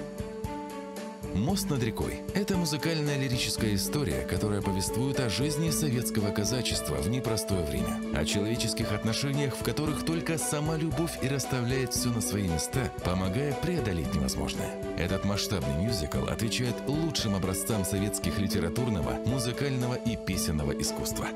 «Мост над рекой» — это музыкальная лирическая история, которая повествует о жизни советского казачества в непростое время, о человеческих отношениях, в которых только сама любовь и расставляет все на свои места, помогая преодолеть невозможное. Этот масштабный мюзикл отвечает лучшим образцам советских литературного, музыкального и песенного искусства.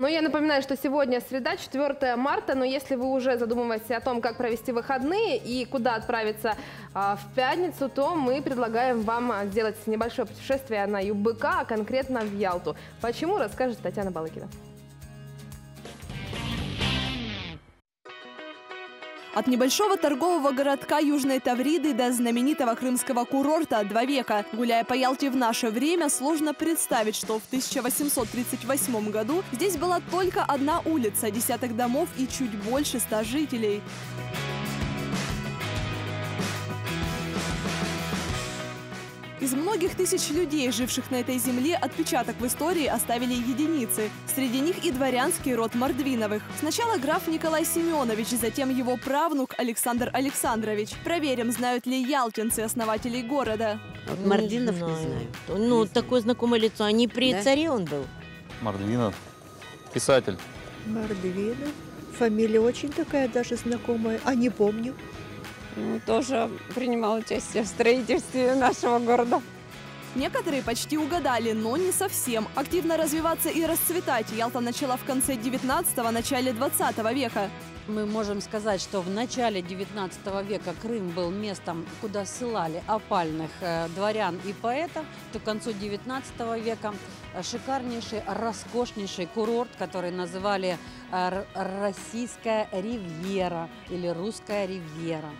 Но я напоминаю, что сегодня среда, 4 марта, но если вы уже задумываетесь о том, как провести выходные и куда отправиться а, в пятницу, то мы предлагаем вам сделать небольшое путешествие на ЮБК, а конкретно в Ялту. Почему, расскажет Татьяна Балыкина. От небольшого торгового городка Южной Тавриды до знаменитого крымского курорта два века. Гуляя по Ялте в наше время, сложно представить, что в 1838 году здесь была только одна улица, десяток домов и чуть больше ста жителей. Из многих тысяч людей, живших на этой земле, отпечаток в истории оставили единицы. Среди них и дворянский род Мордвиновых. Сначала граф Николай Семенович, затем его правнук Александр Александрович. Проверим, знают ли ялтинцы основателей города. Вот Мордвинов не знаю. Ну, такое знакомое лицо. А не при Да? царе он был? Мордвинов. Писатель. Мордвинов. Фамилия очень такая даже знакомая, а не помню. Тоже принимал участие в строительстве нашего города. Некоторые почти угадали, но не совсем. Активно развиваться и расцветать Ялта начала в конце 19-го, начале 20 века. Мы можем сказать, что в начале 19 века Крым был местом, куда ссылали опальных э, дворян и поэтов, то к концу 19 века э, шикарнейший, роскошнейший курорт, который называли э, Р- Российская ривьера или Русская ривьера.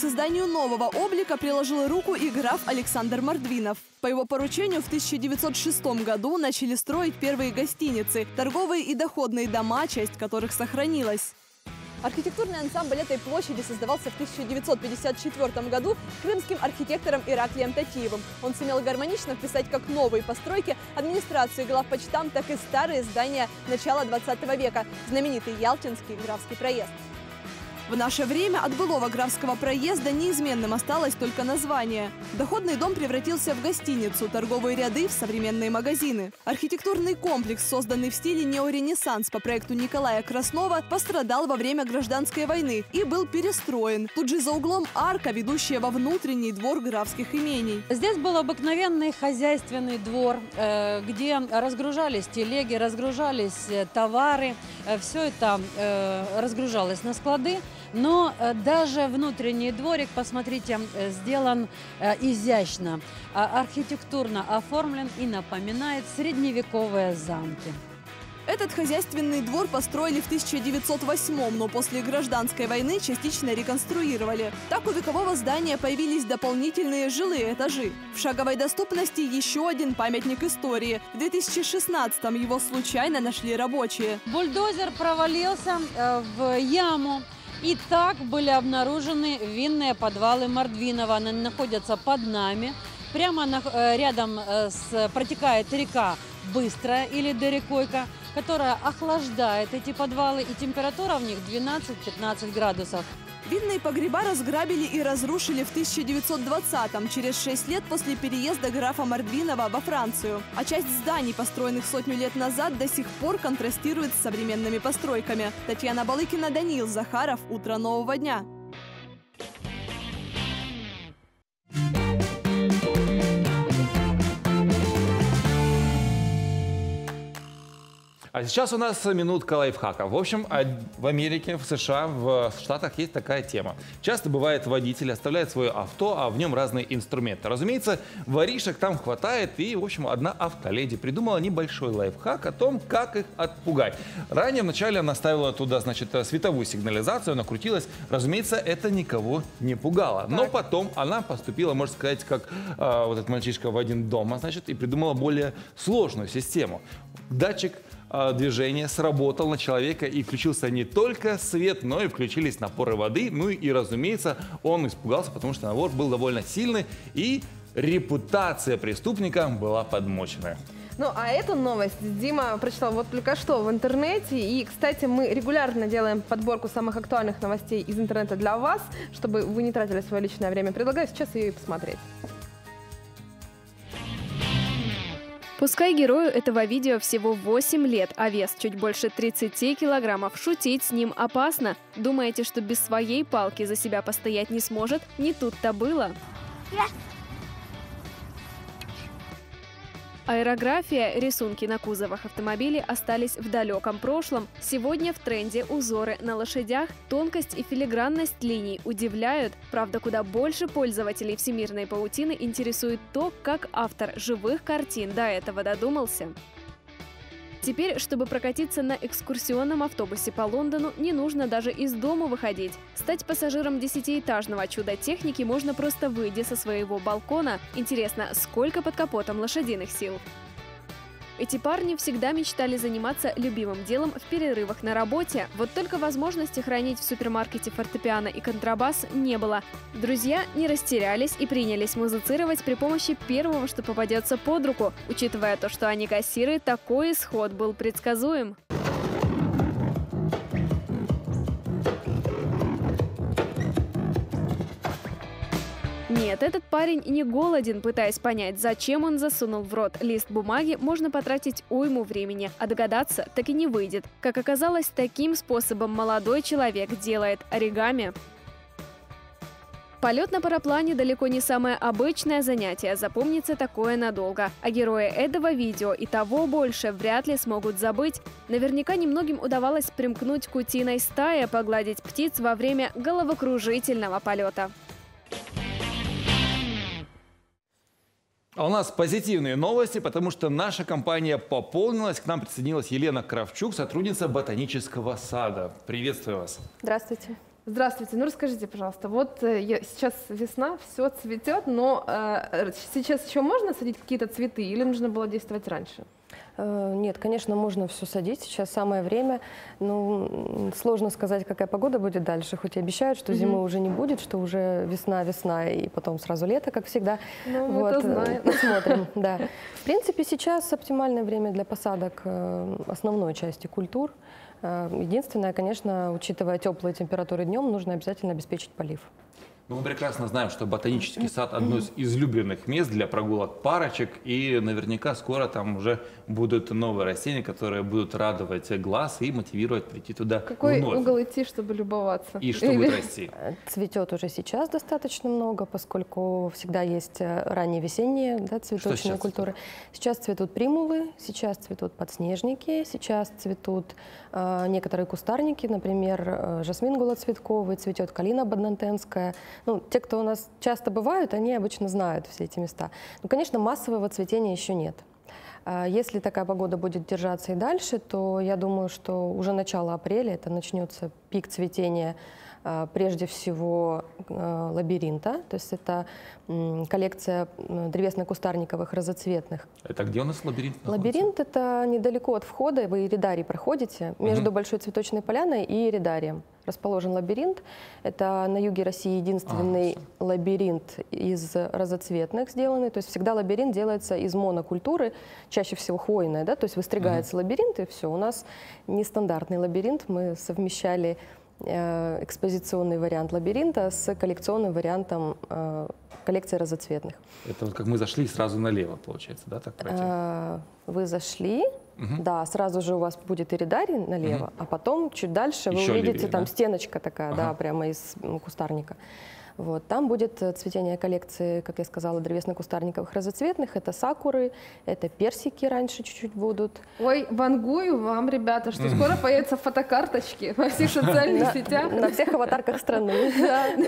Созданию нового облика приложил руку и граф Александр Мордвинов. По его поручению в 1906 году начали строить первые гостиницы, торговые и доходные дома, часть которых сохранилась. Архитектурный ансамбль этой площади создавался в 1954 году крымским архитектором Ираклием Татиевым. Он сумел гармонично вписать как новые постройки администрации главпочтам, так и старые здания начала 20 века, знаменитый Ялтинский графский проезд. В наше время от былого графского проезда неизменным осталось только название. Доходный дом превратился в гостиницу, торговые ряды в современные магазины. Архитектурный комплекс, созданный в стиле неоренессанс по проекту Николая Краснова, пострадал во время гражданской войны и был перестроен. Тут же за углом арка, ведущая во внутренний двор графских имений. Здесь был обыкновенный хозяйственный двор, э, где разгружались телеги, разгружались э, товары. Все это э, разгружалось на склады. Но э, даже внутренний дворик, посмотрите, э, сделан э, изящно, а архитектурно оформлен и напоминает средневековые замки. Этот хозяйственный двор построили в 1908 но после гражданской войны частично реконструировали. Так у векового здания появились дополнительные жилые этажи. В шаговой доступности еще один памятник истории. В 2016 его случайно нашли рабочие. Бульдозер провалился в яму. И так были обнаружены винные подвалы Мордвинова. Они находятся под нами. Прямо на- э, рядом э, с, протекает река Быстрая или Дерекойка, которая охлаждает эти подвалы, и температура в них 12-15 градусов. Винные погреба разграбили и разрушили в 1920-м, через 6 лет после переезда графа Мордвинова во Францию. А часть зданий, построенных сотню лет назад, до сих пор контрастирует с современными постройками. Татьяна Балыкина, Даниил Захаров. Утро нового дня. А сейчас у нас минутка лайфхака. В общем, а- в Америке, в США, в Штатах есть такая тема. Часто бывает водитель оставляет свое авто, а в нем разные инструменты. Разумеется, воришек там хватает, и, в общем, одна автоледи придумала небольшой лайфхак о том, как их отпугать. Ранее вначале она ставила туда, значит, световую сигнализацию, она крутилась. Разумеется, это никого не пугало. Но потом она поступила, можно сказать, как а, вот этот мальчишка в один дома, значит, и придумала более сложную систему. Датчик а, движения сработал на человека и включился не только свет, но и включились напоры воды. Ну и, разумеется, он испугался, потому что навор был довольно сильный и репутация преступника была подмочена. Ну, а эту новость Дима прочитал вот только что в интернете. И, кстати, мы регулярно делаем подборку самых актуальных новостей из интернета для вас, чтобы вы не тратили свое личное время. Предлагаю сейчас ее и посмотреть. Пускай герою этого видео всего 8 лет, а вес чуть больше 30 килограммов, шутить с ним опасно. Думаете, что без своей палки за себя постоять не сможет? Не тут-то было. Аэрография, рисунки на кузовах автомобилей остались в далеком прошлом. Сегодня в тренде узоры на лошадях. Тонкость и филигранность линий удивляют. Правда, куда больше пользователей всемирной паутины интересует то, как автор живых картин до этого додумался. Теперь, чтобы прокатиться на экскурсионном автобусе по Лондону, не нужно даже из дома выходить. Стать пассажиром десятиэтажного чуда техники можно просто выйдя со своего балкона. Интересно, сколько под капотом лошадиных сил? Эти парни всегда мечтали заниматься любимым делом в перерывах на работе. Вот только возможности хранить в супермаркете фортепиано и контрабас не было. Друзья не растерялись и принялись музицировать при помощи первого, что попадется под руку. Учитывая то, что они кассиры, такой исход был предсказуем. Нет, этот парень не голоден, пытаясь понять, зачем он засунул в рот лист бумаги, можно потратить уйму времени, а догадаться так и не выйдет. Как оказалось, таким способом молодой человек делает оригами. Полет на параплане далеко не самое обычное занятие, запомнится такое надолго. А герои этого видео и того больше вряд ли смогут забыть. Наверняка немногим удавалось примкнуть к утиной стае, погладить птиц во время головокружительного полета. А у нас позитивные новости, потому что наша компания пополнилась. К нам присоединилась Елена Кравчук, сотрудница ботанического сада. Приветствую вас. Здравствуйте. Здравствуйте. Ну расскажите, пожалуйста, вот э, я- сейчас весна, все цветет, но э, сейчас еще можно садить какие-то цветы или нужно было действовать раньше? Э, Нет, конечно, можно все садить. Сейчас самое время. Ну, сложно сказать, какая погода будет дальше. Хоть и обещают, что зимы уже не будет, что уже весна, весна и потом сразу лето, как всегда. Ну, мы это э, знаем. Посмотрим, [laughs] да. В принципе, сейчас оптимальное время для посадок э, основной части культур. Единственное, конечно, учитывая теплые температуры днем, нужно обязательно обеспечить полив. Ну, мы прекрасно знаем, что ботанический сад одно из излюбленных мест для прогулок парочек, и наверняка скоро там уже будут новые растения, которые будут радовать глаз и мотивировать прийти туда Какой вновь. угол идти, чтобы любоваться? И что Или- будет расти? Цветет уже сейчас достаточно много, поскольку всегда есть э, ранние весенние да, цветочные сейчас культуры. Сейчас цветут примулы, сейчас цветут подснежники, сейчас цветут э, некоторые кустарники, например, э, жасмин голоцветковый, цветет калина баднантенская. Ну, те, кто у нас часто бывают, они обычно знают все эти места. Ну, конечно, массового цветения еще нет. А Если такая погода будет держаться и дальше, то я думаю, что уже начало апреля это начнется пик цветения прежде всего э, лабиринта, то есть это коллекция древесно-кустарниковых разоцветных. Это где у нас лабиринт? находится? Лабиринт это недалеко от входа, вы Иридарий проходите, между Мгм. Большой цветочной поляной и Иридарием. Расположен лабиринт. Это на юге России единственный лабиринт из разоцветных сделанный. То есть всегда лабиринт делается из монокультуры, чаще всего хвойная, да, то есть выстригается лабиринт и все. У нас нестандартный лабиринт, мы совмещали э, экспозиционный вариант лабиринта с коллекционным вариантом э, коллекции разоцветных. Это вот как мы зашли сразу налево, получается, да, так пройти? А, Вы зашли, Мгм. да, сразу же у вас будет иридарий налево, Мгм. а потом чуть дальше вы Еще увидите левее, там да? стеночка такая, да, Ага. прямо из кустарника. Вот. Там будет э, цветение коллекции, как я сказала, древесно-кустарниковых разоцветных. Это сакуры, это персики раньше чуть-чуть будут. Ой, вангую вам, ребята, что скоро появятся фотокарточки во всех социальных сетях. На всех аватарках страны.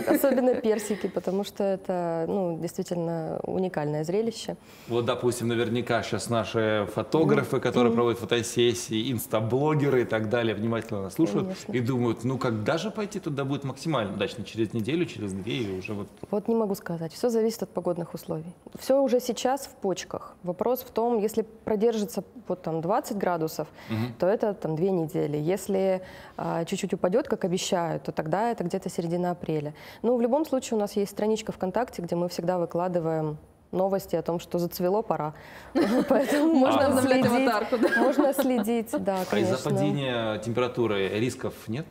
[laughs] Особенно персики, потому что это ну, действительно уникальное зрелище. Вот, допустим, наверняка сейчас наши фотографы, которые проводят фотосессии, инстаблогеры и так далее, внимательно нас слушают и думают, ну когда же пойти туда будет максимально удачно? Через неделю, через две или уже вот... Вот не могу сказать. Все зависит от погодных условий. Все уже сейчас в почках. Вопрос в том, если продержится вот там 20 градусов, Мгм. то это там две недели. Если а, чуть-чуть упадет, как обещают, то тогда это где-то середина апреля. Но в любом случае у нас есть страничка ВКонтакте, где мы всегда выкладываем новости о том, что зацвело, пора. [laughs] Поэтому можно обновлять следить. аватарку, да? Можно следить, да, А из-за конечно. падения температуры рисков нет?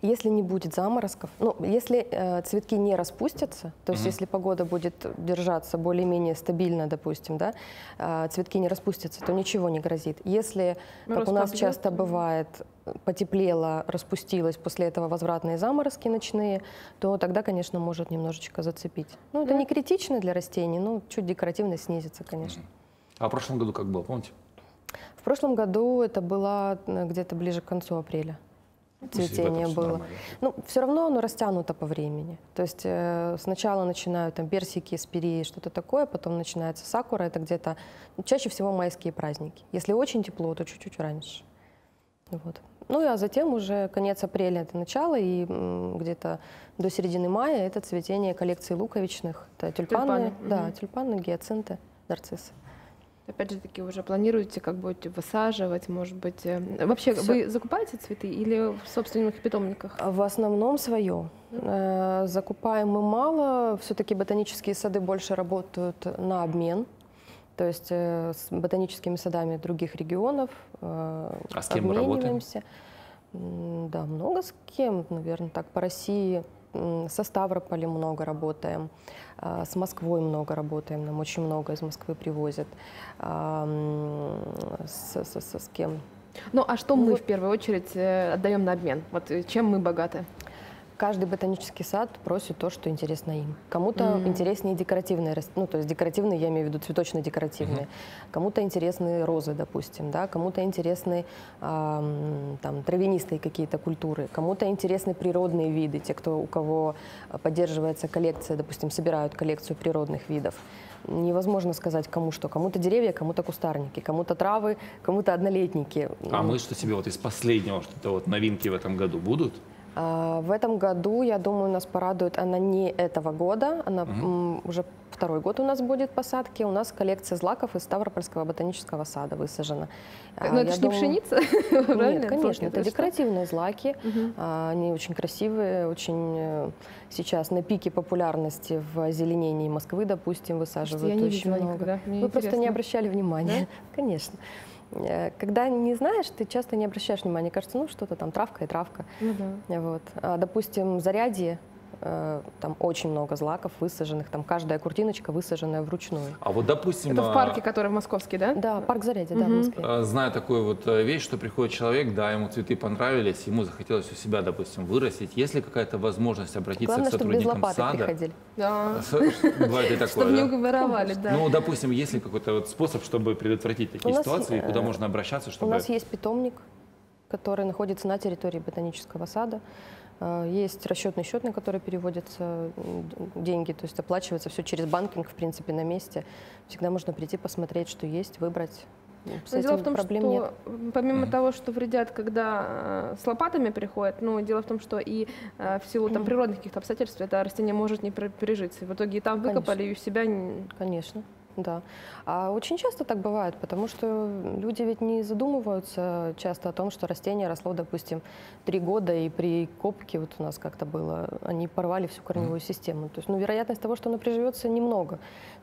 Если не будет заморозков, ну, если э, цветки не распустятся, то есть Мгм. если погода будет держаться более-менее стабильно, допустим, да, э, цветки не распустятся, то ничего не грозит. Если, Мороз как у нас часто бывает, потеплело, распустилось, после этого возвратные заморозки ночные, то тогда, конечно, может немножечко зацепить. Ну, это Да. не критично для растений, ну, чуть декоративность снизится, конечно. А в прошлом году как было, помните? В прошлом году это было э, где-то ближе к концу апреля. Цветение всё было. Ну, все равно оно растянуто по времени. То есть э, сначала начинают там персики, спиреи, что-то такое, потом начинается сакура, это где-то ну, чаще всего майские праздники. Если очень тепло, то чуть-чуть раньше. Вот. Ну, а затем уже конец апреля это начало, и где-то до середины мая это цветение коллекции луковичных. Это тюльпаны, Тюльпаны, да, мгм. тюльпаны, гиацинты, нарциссы. Опять же таки, уже планируете, как будете высаживать, может быть. э, Вообще, Всё. вы закупаете цветы или в собственных питомниках? В основном свое. Э, Закупаем мы мало. Все-таки ботанические сады больше работают на обмен. То есть э, с ботаническими садами других регионов А с кем мы работаем? Да, много с кем, наверное, так по России. Со Ставрополем много работаем, а, с Москвой много работаем, нам очень много из Москвы привозят. А, С, с- с- с кем? Ну, а что мы в первую очередь э, отдаем на обмен? Вот э, чем мы богаты? Каждый ботанический сад просит то, что интересно им. Кому-то Мгм. интереснее декоративные, ну, то есть декоративные, я имею в виду цветочно-декоративные. Кому-то интересны розы, допустим, да, кому-то интересны ам, там, травянистые какие-то культуры, кому-то интересны природные виды, те, кто, у кого поддерживается коллекция, допустим, собирают коллекцию природных видов. Невозможно сказать, кому что. Кому-то деревья, кому-то кустарники, кому-то травы, кому-то однолетники. А мы что себе вот из последнего, что-то вот новинки в этом году будут? А, В этом году, я думаю, нас порадует она не этого года, она м, уже второй год у нас будет посадки. У нас коллекция злаков из Ставропольского ботанического сада высажена. А, Ну, это я ж не думаю- пшеница, [laughs] правильно? Нет, конечно, это декоративные злаки. А, Они очень красивые, очень э, сейчас на пике популярности в озеленении Москвы, допустим, высаживают я не очень видела много. никогда, мне Вы просто не обращали внимания, [laughs] конечно. Э, Когда не знаешь, ты часто не обращаешь внимания. Кажется, ну что-то там травка и травка. Ну да. Вот. А, допустим, зарядье, там очень много злаков высаженных, там каждая куртиночка высаженная вручную. А вот, допустим... Это в а, парке, который в Московский, да? Да, парк Зарядье, да, в. Москве. а, Знаю такую вот э, вещь, что приходит человек, да, ему цветы понравились, ему захотелось у себя, допустим, вырастить. Есть ли какая-то возможность обратиться Главное, к чтобы без сотрудникам лопаты сада? приходили. Да. С- Бывает и [laughs] такое, Чтобы не да? воровали, да. Ну, допустим, есть ли какой-то вот способ, чтобы предотвратить такие У ситуации, э, куда можно обращаться, У чтобы... нас есть питомник, который находится на территории ботанического сада. Э, Есть расчетный счет, на который переводятся деньги, то есть оплачивается все через банкинг, в принципе, на месте. Всегда можно прийти, посмотреть, что есть, выбрать. С Но дело в том, проблем что нет. помимо того, что вредят, когда э, с лопатами приходят, ну, дело в том, что и э, в силу там природных каких-то обстоятельств это растение может не пережиться. И в итоге и там выкопали, и у себя... Конечно, да. А очень часто так бывает, потому что люди ведь не задумываются часто о том, что растение росло, допустим, три года, и при копке, вот у нас как-то было, они порвали всю корневую систему. То есть, ну, вероятность того, что она приживется, немного.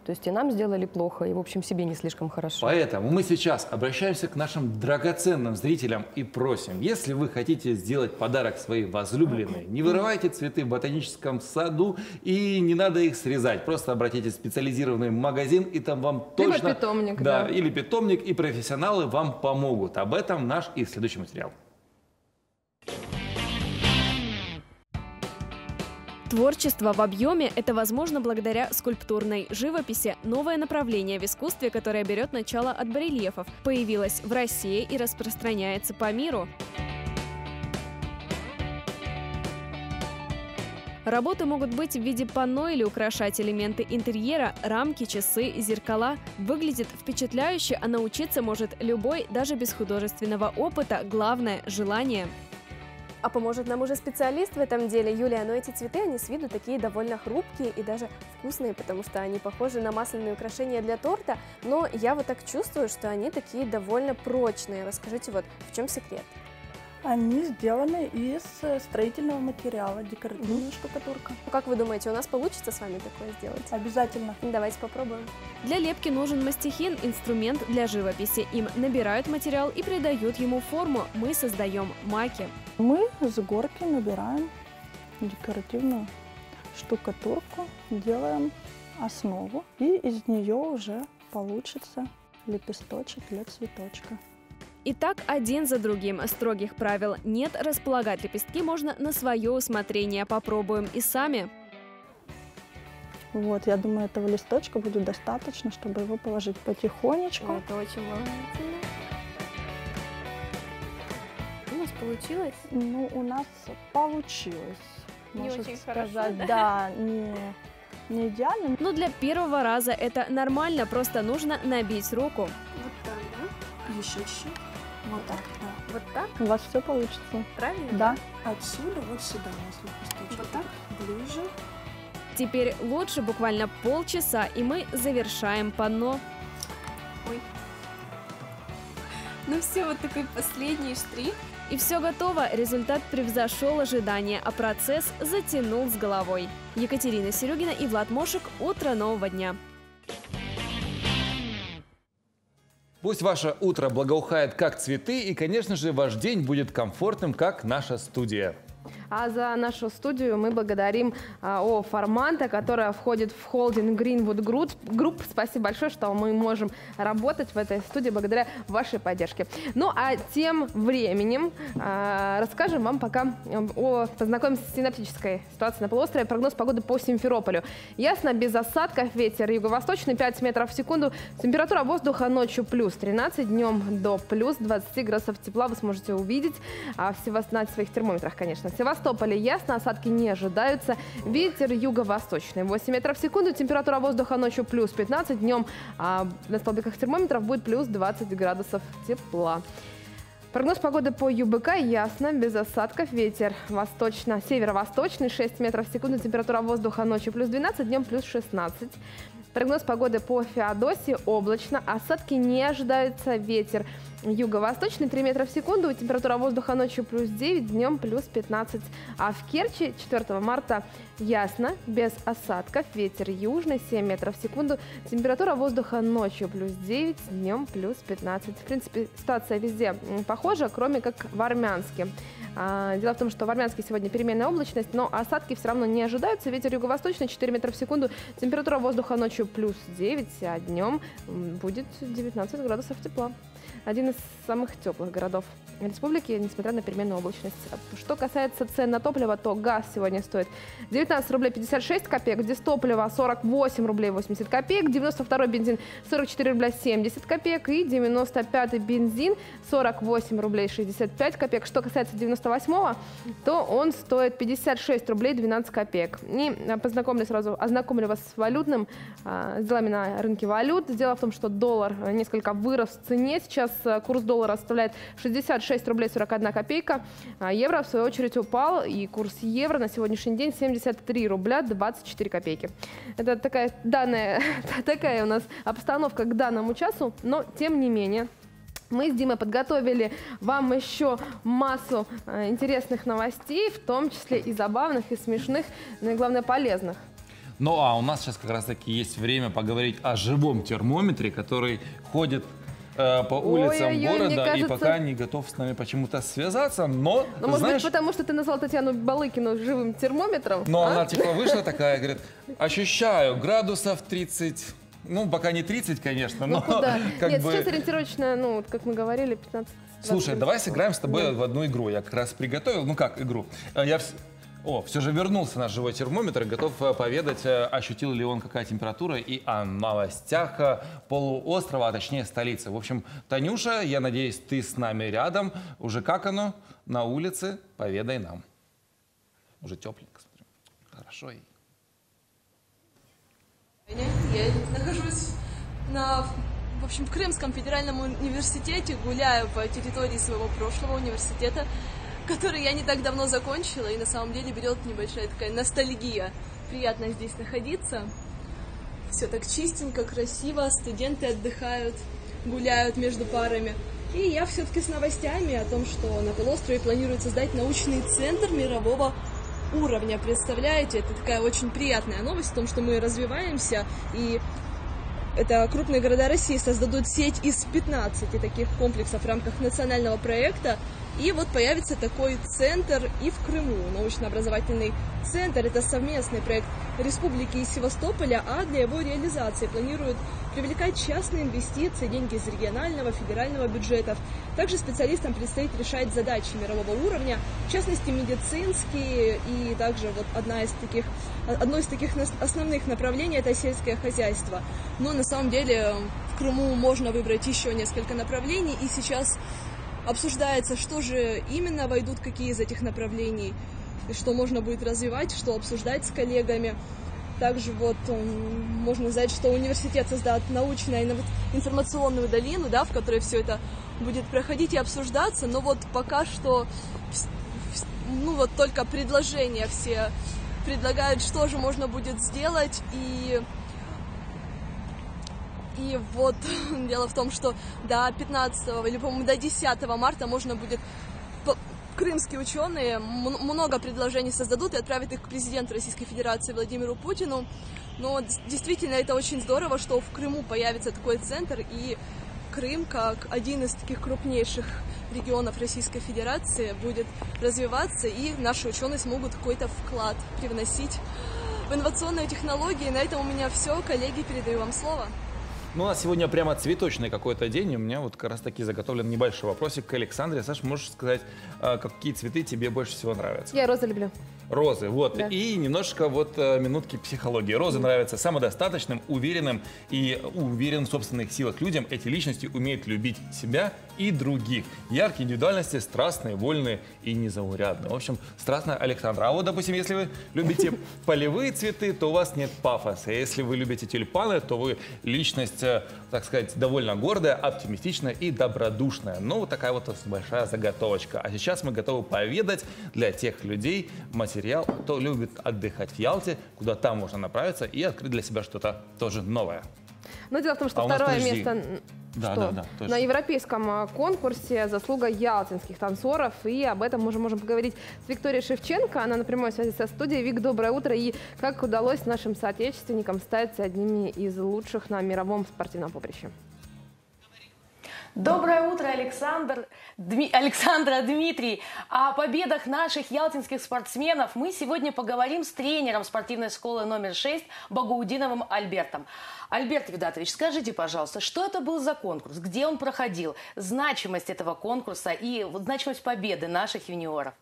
То есть и нам сделали плохо, и, в общем, себе не слишком хорошо. Поэтому мы сейчас обращаемся к нашим драгоценным зрителям и просим, если вы хотите сделать подарок своей возлюбленной, не вырывайте цветы в ботаническом саду и не надо их срезать. Просто обратитесь в специализированный магазин, и там вам Либо точно... питомник, да. да. Или питомник, и профессионалы вам помогут. Об этом наш и следующий материал. Творчество в объеме – это возможно благодаря скульптурной живописи. Новое направление в искусстве, которое берет начало от барельефов, появилось в России и распространяется по миру. Работы могут быть в виде панно или украшать элементы интерьера, рамки, часы, зеркала. Выглядит впечатляюще, а научиться может любой, даже без художественного опыта. Главное – желание. А поможет нам уже специалист в этом деле. Юлия, но эти цветы, они с виду такие довольно хрупкие и даже вкусные, потому что они похожи на масляные украшения для торта, но я вот так чувствую, что они такие довольно прочные. Расскажите, вот в чем секрет? Они сделаны из э, строительного материала, декоративная штукатурка. Как вы думаете, у нас получится с вами такое сделать? Обязательно. Давайте попробуем. Для лепки нужен мастихин – инструмент для живописи. Им набирают материал и придают ему форму. Мы создаем маки. Мы с горки набираем декоративную штукатурку, делаем основу, и из нее уже получится лепесточек для цветочка. Итак, один за другим. Строгих правил нет. Располагать лепестки можно на свое усмотрение. Попробуем и сами. Вот, я думаю, этого листочка будет достаточно, чтобы его положить потихонечку. Это очень волнительно. У нас получилось? Ну, у нас получилось. Не можно очень сказать, хорошо, да? да, не, не идеально. Но для первого раза это нормально, просто нужно набить руку. Вот так, да? Еще чуть-чуть. Вот так, да. Вот так? У вас все получится. Правильно? Да. Отсюда вот сюда у нас. Вот так? Ближе. Теперь лучше буквально полчаса, и мы завершаем панно. Ой. Ну все, вот такой последний штрих. И все готово, результат превзошел ожидания, а процесс затянул с головой. Екатерина Серегина и Влад Мошек. Утро нового дня. Пусть ваше утро благоухает как цветы, и, конечно же, ваш день будет комфортным, как наша студия. А за нашу студию мы благодарим а, ООО «Форманта», которая входит в холдинг Greenwood Group. Спасибо большое, что мы можем работать в этой студии благодаря вашей поддержке. Ну а тем временем а, расскажем вам пока о познакомимся с синаптической ситуацией на полуострове. Прогноз погоды по Симферополю. Ясно, без осадков, ветер юго-восточный 5 метров в секунду. Температура воздуха ночью плюс 13, днем до плюс 20 градусов тепла вы сможете увидеть а, в Севаст- на своих термометрах, конечно. В Севастополе. Ясно, осадки не ожидаются. Ветер юго-восточный. 8 метров в секунду. Температура воздуха ночью плюс 15, днем а, на столбиках термометров будет плюс 20 градусов тепла. Прогноз погоды по ЮБК ясно, без осадков, ветер восточно, северо-восточный. 6 метров в секунду, температура воздуха ночью плюс 12, днем плюс 16. Прогноз погоды по Феодосии облачно, осадки не ожидаются, ветер юго-восточный 3 метра в секунду, температура воздуха ночью плюс 9, днем плюс 15. А в Керчи 4 марта ясно, без осадков, ветер южный 7 метров в секунду, температура воздуха ночью плюс 9, днем плюс 15. В принципе, ситуация везде похожа, кроме как в Армянске. А, Дело в том, что в Армянске сегодня переменная облачность, но осадки все равно не ожидаются. Ветер юго-восточный 4 метра в секунду, температура воздуха ночью плюс 9, а днем будет 19 градусов тепла. Один из самых теплых городов республики, несмотря на переменную облачность. Что касается цен на топливо, то газ сегодня стоит 19 рублей 56 копеек, дистопливо 48 рублей 80 копеек, 92 бензин 44 рубля 70 копеек и 95 бензин 48 рублей 65 копеек. Что касается 98 то он стоит 56 рублей 12 копеек. И а, познакомлю сразу, ознакомлю вас с валютным, а, с делами на рынке валют. Дело в том, что доллар а, несколько вырос в цене. Сейчас а, курс доллара составляет 66 рублей 41 копейка. А евро, в свою очередь, упал, и курс евро на сегодняшний день 73 рубля 24 копейки. Это такая данная, [laughs] такая у нас обстановка к данному часу, но тем не менее мы с Димой подготовили вам еще массу э, интересных новостей, в том числе и забавных, и смешных, но и главное полезных. Ну а у нас сейчас как раз таки есть время поговорить о живом термометре, который ходит э, по улицам мне города и кажется- пока не готов с нами почему-то связаться, но, Ну, может знаешь, быть, потому что ты назвал Татьяну Балыкину живым термометром? но а? она типа вышла такая, говорит, [laughs] ощущаю градусов 30, ну пока не 30, конечно, Ну но куда? [laughs] как Нет, бы... сейчас ориентировочно, ну, вот как мы говорили, 15 Слушай, давай сыграем с тобой в одну игру. Я как раз приготовил, ну как игру. Э, Я О, все же вернулся наш живой термометр, готов э, поведать, э, ощутил ли он какая температура и о новостях э, полуострова, а точнее столицы. В общем, Танюша, я надеюсь, ты с нами рядом. Уже как оно на улице, поведай нам. Уже тепленько, смотрю. Хорошо. Я нахожусь на, в общем, в Крымском федеральном университете, гуляю по территории своего прошлого университета, который я не так давно закончила, и на самом деле берет небольшая такая ностальгия. Приятно здесь находиться. Все так чистенько, красиво, студенты отдыхают, гуляют между парами. И я все-таки с новостями о том, что на полуострове планируют создать научный центр мирового уровня. Представляете, это такая очень приятная новость о том, что мы развиваемся и это крупные города России создадут сеть из 15 таких комплексов в рамках национального проекта. И вот появится такой центр и в Крыму, научно-образовательный центр. Это совместный проект Республики и Севастополя, а для его реализации планируют привлекать частные инвестиции, деньги из регионального, федерального бюджетов. Также специалистам предстоит решать задачи мирового уровня, в частности медицинские, и также вот одна из таких, одно из таких основных направлений это сельское хозяйство. Но на самом деле в Крыму можно выбрать еще несколько направлений, и сейчас обсуждается, что же именно войдут, какие из этих направлений, и что можно будет развивать, что обсуждать с коллегами. Также вот можно сказать, что университет создаст научно-информационную долину, да, в которой все это будет проходить и обсуждаться, но вот пока что ну вот только предложения все предлагают, что же можно будет сделать, и и вот [laughs] дело в том, что до 15 или, по-моему, до 10 марта можно будет крымские ученые много предложений создадут и отправят их к президенту Российской Федерации Владимиру Путину. Но действительно это очень здорово, что в Крыму появится такой центр, и Крым, как один из таких крупнейших регионов Российской Федерации, будет развиваться, и наши ученые смогут какой-то вклад привносить в инновационные технологии. На этом у меня все. Коллеги, передаю вам слово. Ну, у нас сегодня прямо цветочный какой-то день. и У меня вот как раз таки заготовлен небольшой вопросик к Александре. Саш, можешь сказать, а, какие цветы тебе больше всего нравятся? Я розы люблю. Розы, вот. Да. И немножко вот э, минутки психологии. Розы нравятся самодостаточным, уверенным и уверенным в собственных силах людям. Эти личности умеют любить себя и других. Яркие индивидуальности, страстные, вольные и незаурядные. В общем, страстная Александра. А вот, допустим, если вы любите [laughs] полевые цветы, то у вас нет пафоса. Если вы любите тюльпаны, то вы личность, э, так сказать, довольно гордая, оптимистичная и добродушная. Ну, вот такая вот большая заготовочка. А сейчас мы готовы поведать для тех людей материал, кто любит отдыхать в Ялте, куда там можно направиться и открыть для себя что-то тоже новое. Но дело в том, что А нас, второе подожди. место Да, что? да, да, точно. на европейском а, конкурсе заслуга ялтинских танцоров. И об этом мы уже можем поговорить с Викторией Шевченко. Она на прямой связи со студией. Вик, доброе утро. И как удалось нашим соотечественникам стать одними из лучших на мировом спортивном поприще? Доброе утро, Александр, Дми- Александра, Дмитрий. О победах наших ялтинских спортсменов мы сегодня поговорим с тренером спортивной школы номер 6 Багаудиновым Альбертом. Альберт Видатович, скажите, пожалуйста, что это был за конкурс, где он проходил, значимость этого конкурса и значимость победы наших юниоров?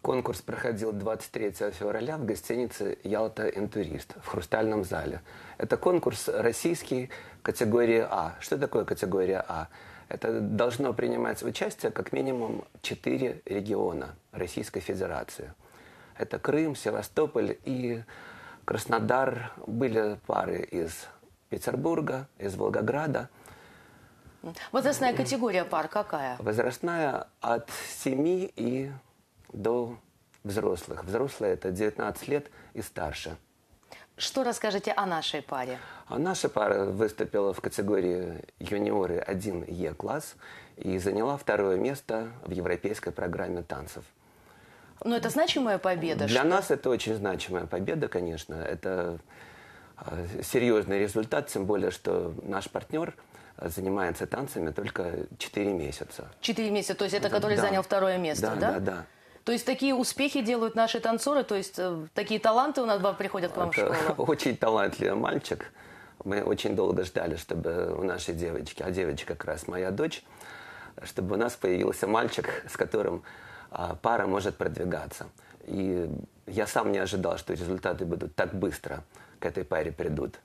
Конкурс проходил 23 февраля в гостинице «Ялта Интурист» в Хрустальном зале. Это конкурс российский категории А. Что такое категория А? Это должно принимать участие как минимум 4 региона Российской Федерации. Это Крым, Севастополь и Краснодар. Были пары из Петербурга, из Волгограда. Возрастная категория пар какая? Возрастная от 7 и до взрослых. Взрослые это 19 лет и старше. Что расскажете о нашей паре? А наша пара выступила в категории юниоры 1 Е-класс и заняла второе место в европейской программе танцев. Ну, это значимая победа. Для что- нас это очень значимая победа, конечно. Это э, серьезный результат, тем более, что наш партнер занимается танцами только 4 месяца. Четыре месяца, то есть это который Да. занял второе место, Да, да? да, да. То есть такие успехи делают наши танцоры, то есть э, такие таланты у нас приходят к вам в Это школу. [laughs] очень талантливый мальчик. Мы очень долго ждали, чтобы у нашей девочки, а девочка как раз моя дочь, чтобы у нас появился мальчик, с которым а, пара может продвигаться. И я сам не ожидал, что результаты будут так быстро к этой паре придут.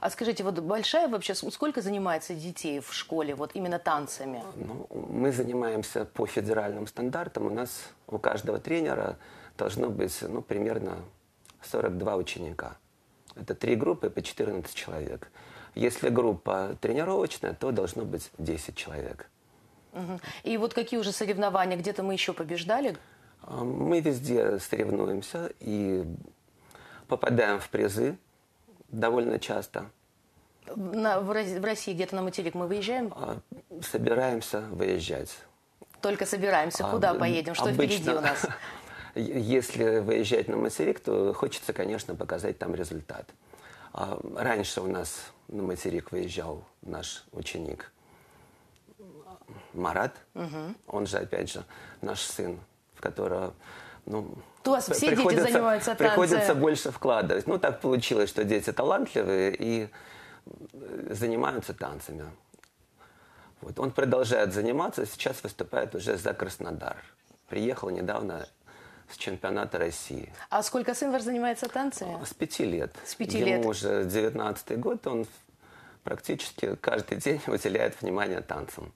А скажите, вот большая вообще, сколько занимается детей в школе вот именно танцами? Ну, мы занимаемся по федеральным стандартам. У нас у каждого тренера должно быть ну, примерно 42 ученика. Это три группы по 14 человек. Если группа тренировочная, то должно быть 10 человек. И вот какие уже соревнования, где-то мы еще побеждали? А, Мы везде соревнуемся и попадаем в призы довольно часто. На- в, в России где-то на материк мы выезжаем? А, Собираемся выезжать. Только собираемся. А, Куда м, поедем? Что обычно, впереди у нас? [laughs] Если выезжать на материк, то хочется, конечно, показать там результат. А Раньше у нас на материк выезжал наш ученик Марат, Мгм. он же, опять же, наш сын, в которого, ну... У вас все дети приходится- занимаются Приходится танцем. больше вкладывать. Ну, так получилось, что дети талантливые и э, занимаются танцами. Вот. Он продолжает заниматься, сейчас выступает уже за Краснодар. Приехал недавно с чемпионата России. А сколько сын ваш занимается танцами? С пяти лет. С пяти Ему лет. уже 19 год, он практически каждый день [laughs] уделяет внимание танцам.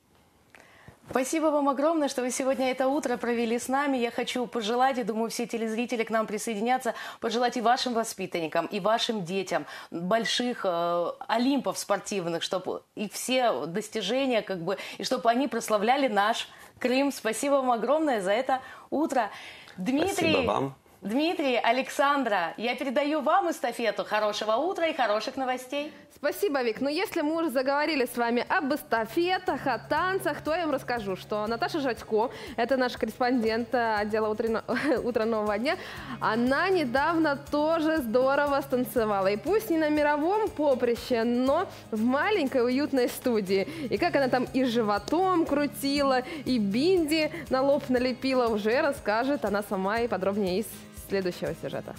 Спасибо вам огромное, что вы сегодня это утро провели с нами. Я хочу пожелать, и думаю, все телезрители к нам присоединятся, пожелать и вашим воспитанникам, и вашим детям больших э, олимпов спортивных, чтобы и все достижения, как бы, и чтобы они прославляли наш Крым. Спасибо вам огромное за это утро. Дмитрий, Спасибо вам. Дмитрий, Александра, я передаю вам эстафету. Хорошего утра и хороших новостей. Спасибо, Вик. Но если мы уже заговорили с вами об эстафетах, о танцах, то я вам расскажу, что Наташа Жадько, это наш корреспондент э, отдела утренно- [laughs] «Утро нового дня», она недавно тоже здорово станцевала. И пусть не на мировом поприще, но в маленькой уютной студии. И как она там и животом крутила, и бинди на лоб налепила, уже расскажет она сама и подробнее из следующего сюжета.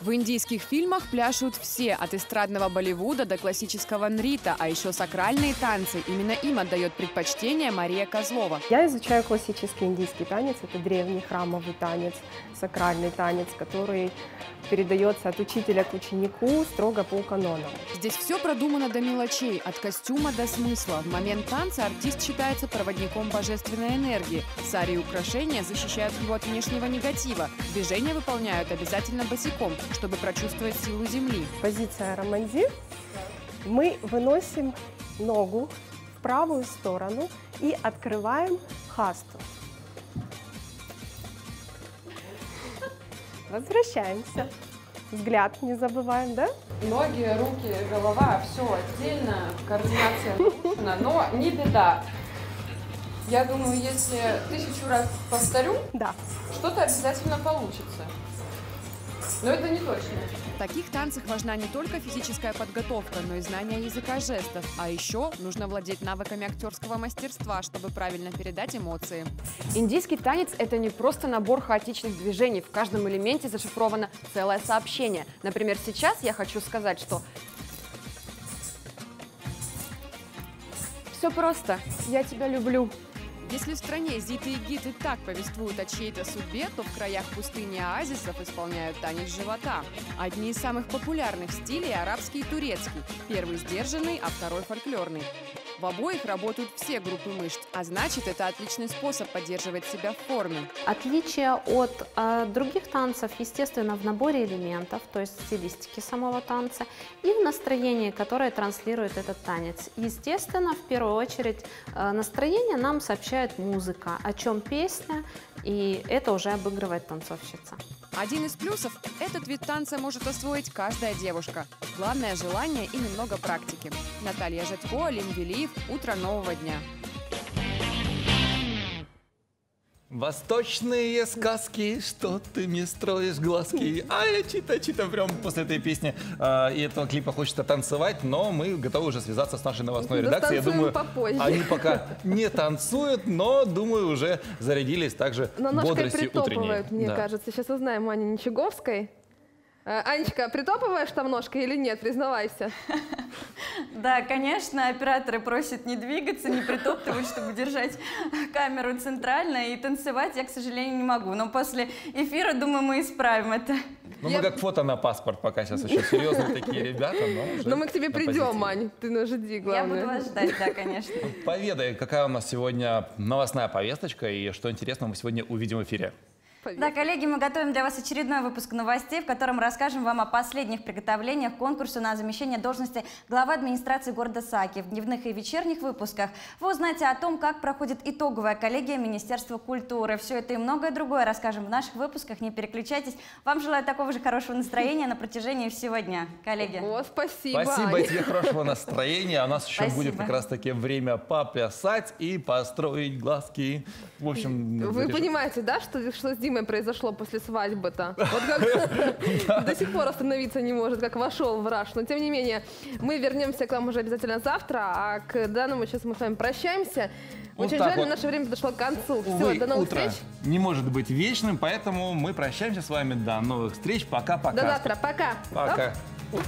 В индийских фильмах пляшут все, от эстрадного Болливуда до классического нрита, а еще сакральные танцы. Именно им отдает предпочтение Мария Козлова. Я изучаю классический индийский танец. Это древний храмовый танец, сакральный танец, который передается от учителя к ученику строго по канонам. Здесь все продумано до мелочей, от костюма до смысла. В момент танца артист считается проводником божественной энергии. Сари и украшения защищают его от внешнего негатива. Движения выполняют обязательно босиком, чтобы прочувствовать силу земли. Позиция романди. Мы выносим ногу в правую сторону и открываем хасту. Возвращаемся. Взгляд не забываем, да? Ноги, руки, голова, все отдельно, координация нужна, но не беда. Я думаю, если тысячу раз повторю, да. что-то обязательно получится. Но это не точно. В таких танцах важна не только физическая подготовка, но и знание языка жестов. А еще нужно владеть навыками актерского мастерства, чтобы правильно передать эмоции. Индийский танец – это не просто набор хаотичных движений. В каждом элементе зашифровано целое сообщение. Например, сейчас я хочу сказать, что все просто. Я тебя люблю. Если в стране Зиты и Гиты так повествуют о чьей-то судьбе, то в краях пустыни оазисов исполняют танец живота. Одни из самых популярных стилей – арабский и турецкий. Первый сдержанный, а второй фольклорный. В обоих работают все группы мышц, а значит, это отличный способ поддерживать себя в форме. Отличие от э, других танцев, естественно, в наборе элементов, то есть стилистики самого танца, и в настроении, которое транслирует этот танец. Естественно, в первую очередь, э, настроение нам сообщает музыка, о чем песня, и это уже обыгрывает танцовщица. Один из плюсов – этот вид танца может освоить каждая девушка. Главное – желание и немного практики. Наталья Жадько, Алим Велиев, «Утро нового дня». Восточные сказки, что ты мне строишь глазки. А я чита, чита, прям после этой песни э, и этого клипа хочется танцевать, но мы готовы уже связаться с нашей новостной редакцией. Я думаю, попозже. они пока не танцуют, но, думаю, уже зарядились также Но бодростью притопывают, утренней. мне Да. кажется. Сейчас узнаем Ничаговской. Э, Анечка, притопываешь там ножкой или нет? Признавайся. [laughs] Да, конечно, операторы просят не двигаться, не притоптывать, чтобы держать камеру центрально. И танцевать я, к сожалению, не могу. Но после эфира, думаю, мы исправим это. Ну, мы как фото на паспорт пока сейчас еще серьезные такие ребята, но Но мы к тебе придем, позитиве. Ань. Ты ну жди, главное. буду вас ждать, да, конечно. Поведай, какая у нас сегодня новостная повесточка и что интересного мы сегодня увидим в эфире. Да, коллеги, мы готовим для вас очередной выпуск новостей, в котором расскажем вам о последних приготовлениях к конкурсу на замещение должности главы администрации города Саки. В дневных и вечерних выпусках вы узнаете о том, как проходит итоговая коллегия Министерства культуры. Все это и многое другое расскажем в наших выпусках. Не переключайтесь. Вам желаю такого же хорошего настроения на протяжении всего дня, коллеги. О, спасибо. Спасибо и тебе хорошего настроения. А у нас еще будет Спасибо. как раз таки время поплясать и построить глазки. В общем, Вы заряжу- понимаете, да, что, что с Димой произошло после свадьбы-то? [laughs] Вот как до сих пор остановиться не может, как вошел в раж. Но тем не менее, мы вернемся к вам уже обязательно завтра, а к данному сейчас мы с вами прощаемся. Очень жаль, вот. наше время подошло к концу. Все, Увы, до новых утро встреч. не может быть вечным, поэтому мы прощаемся с вами. До новых встреч. Пока-пока. До завтра. Пока. Пока. Оп.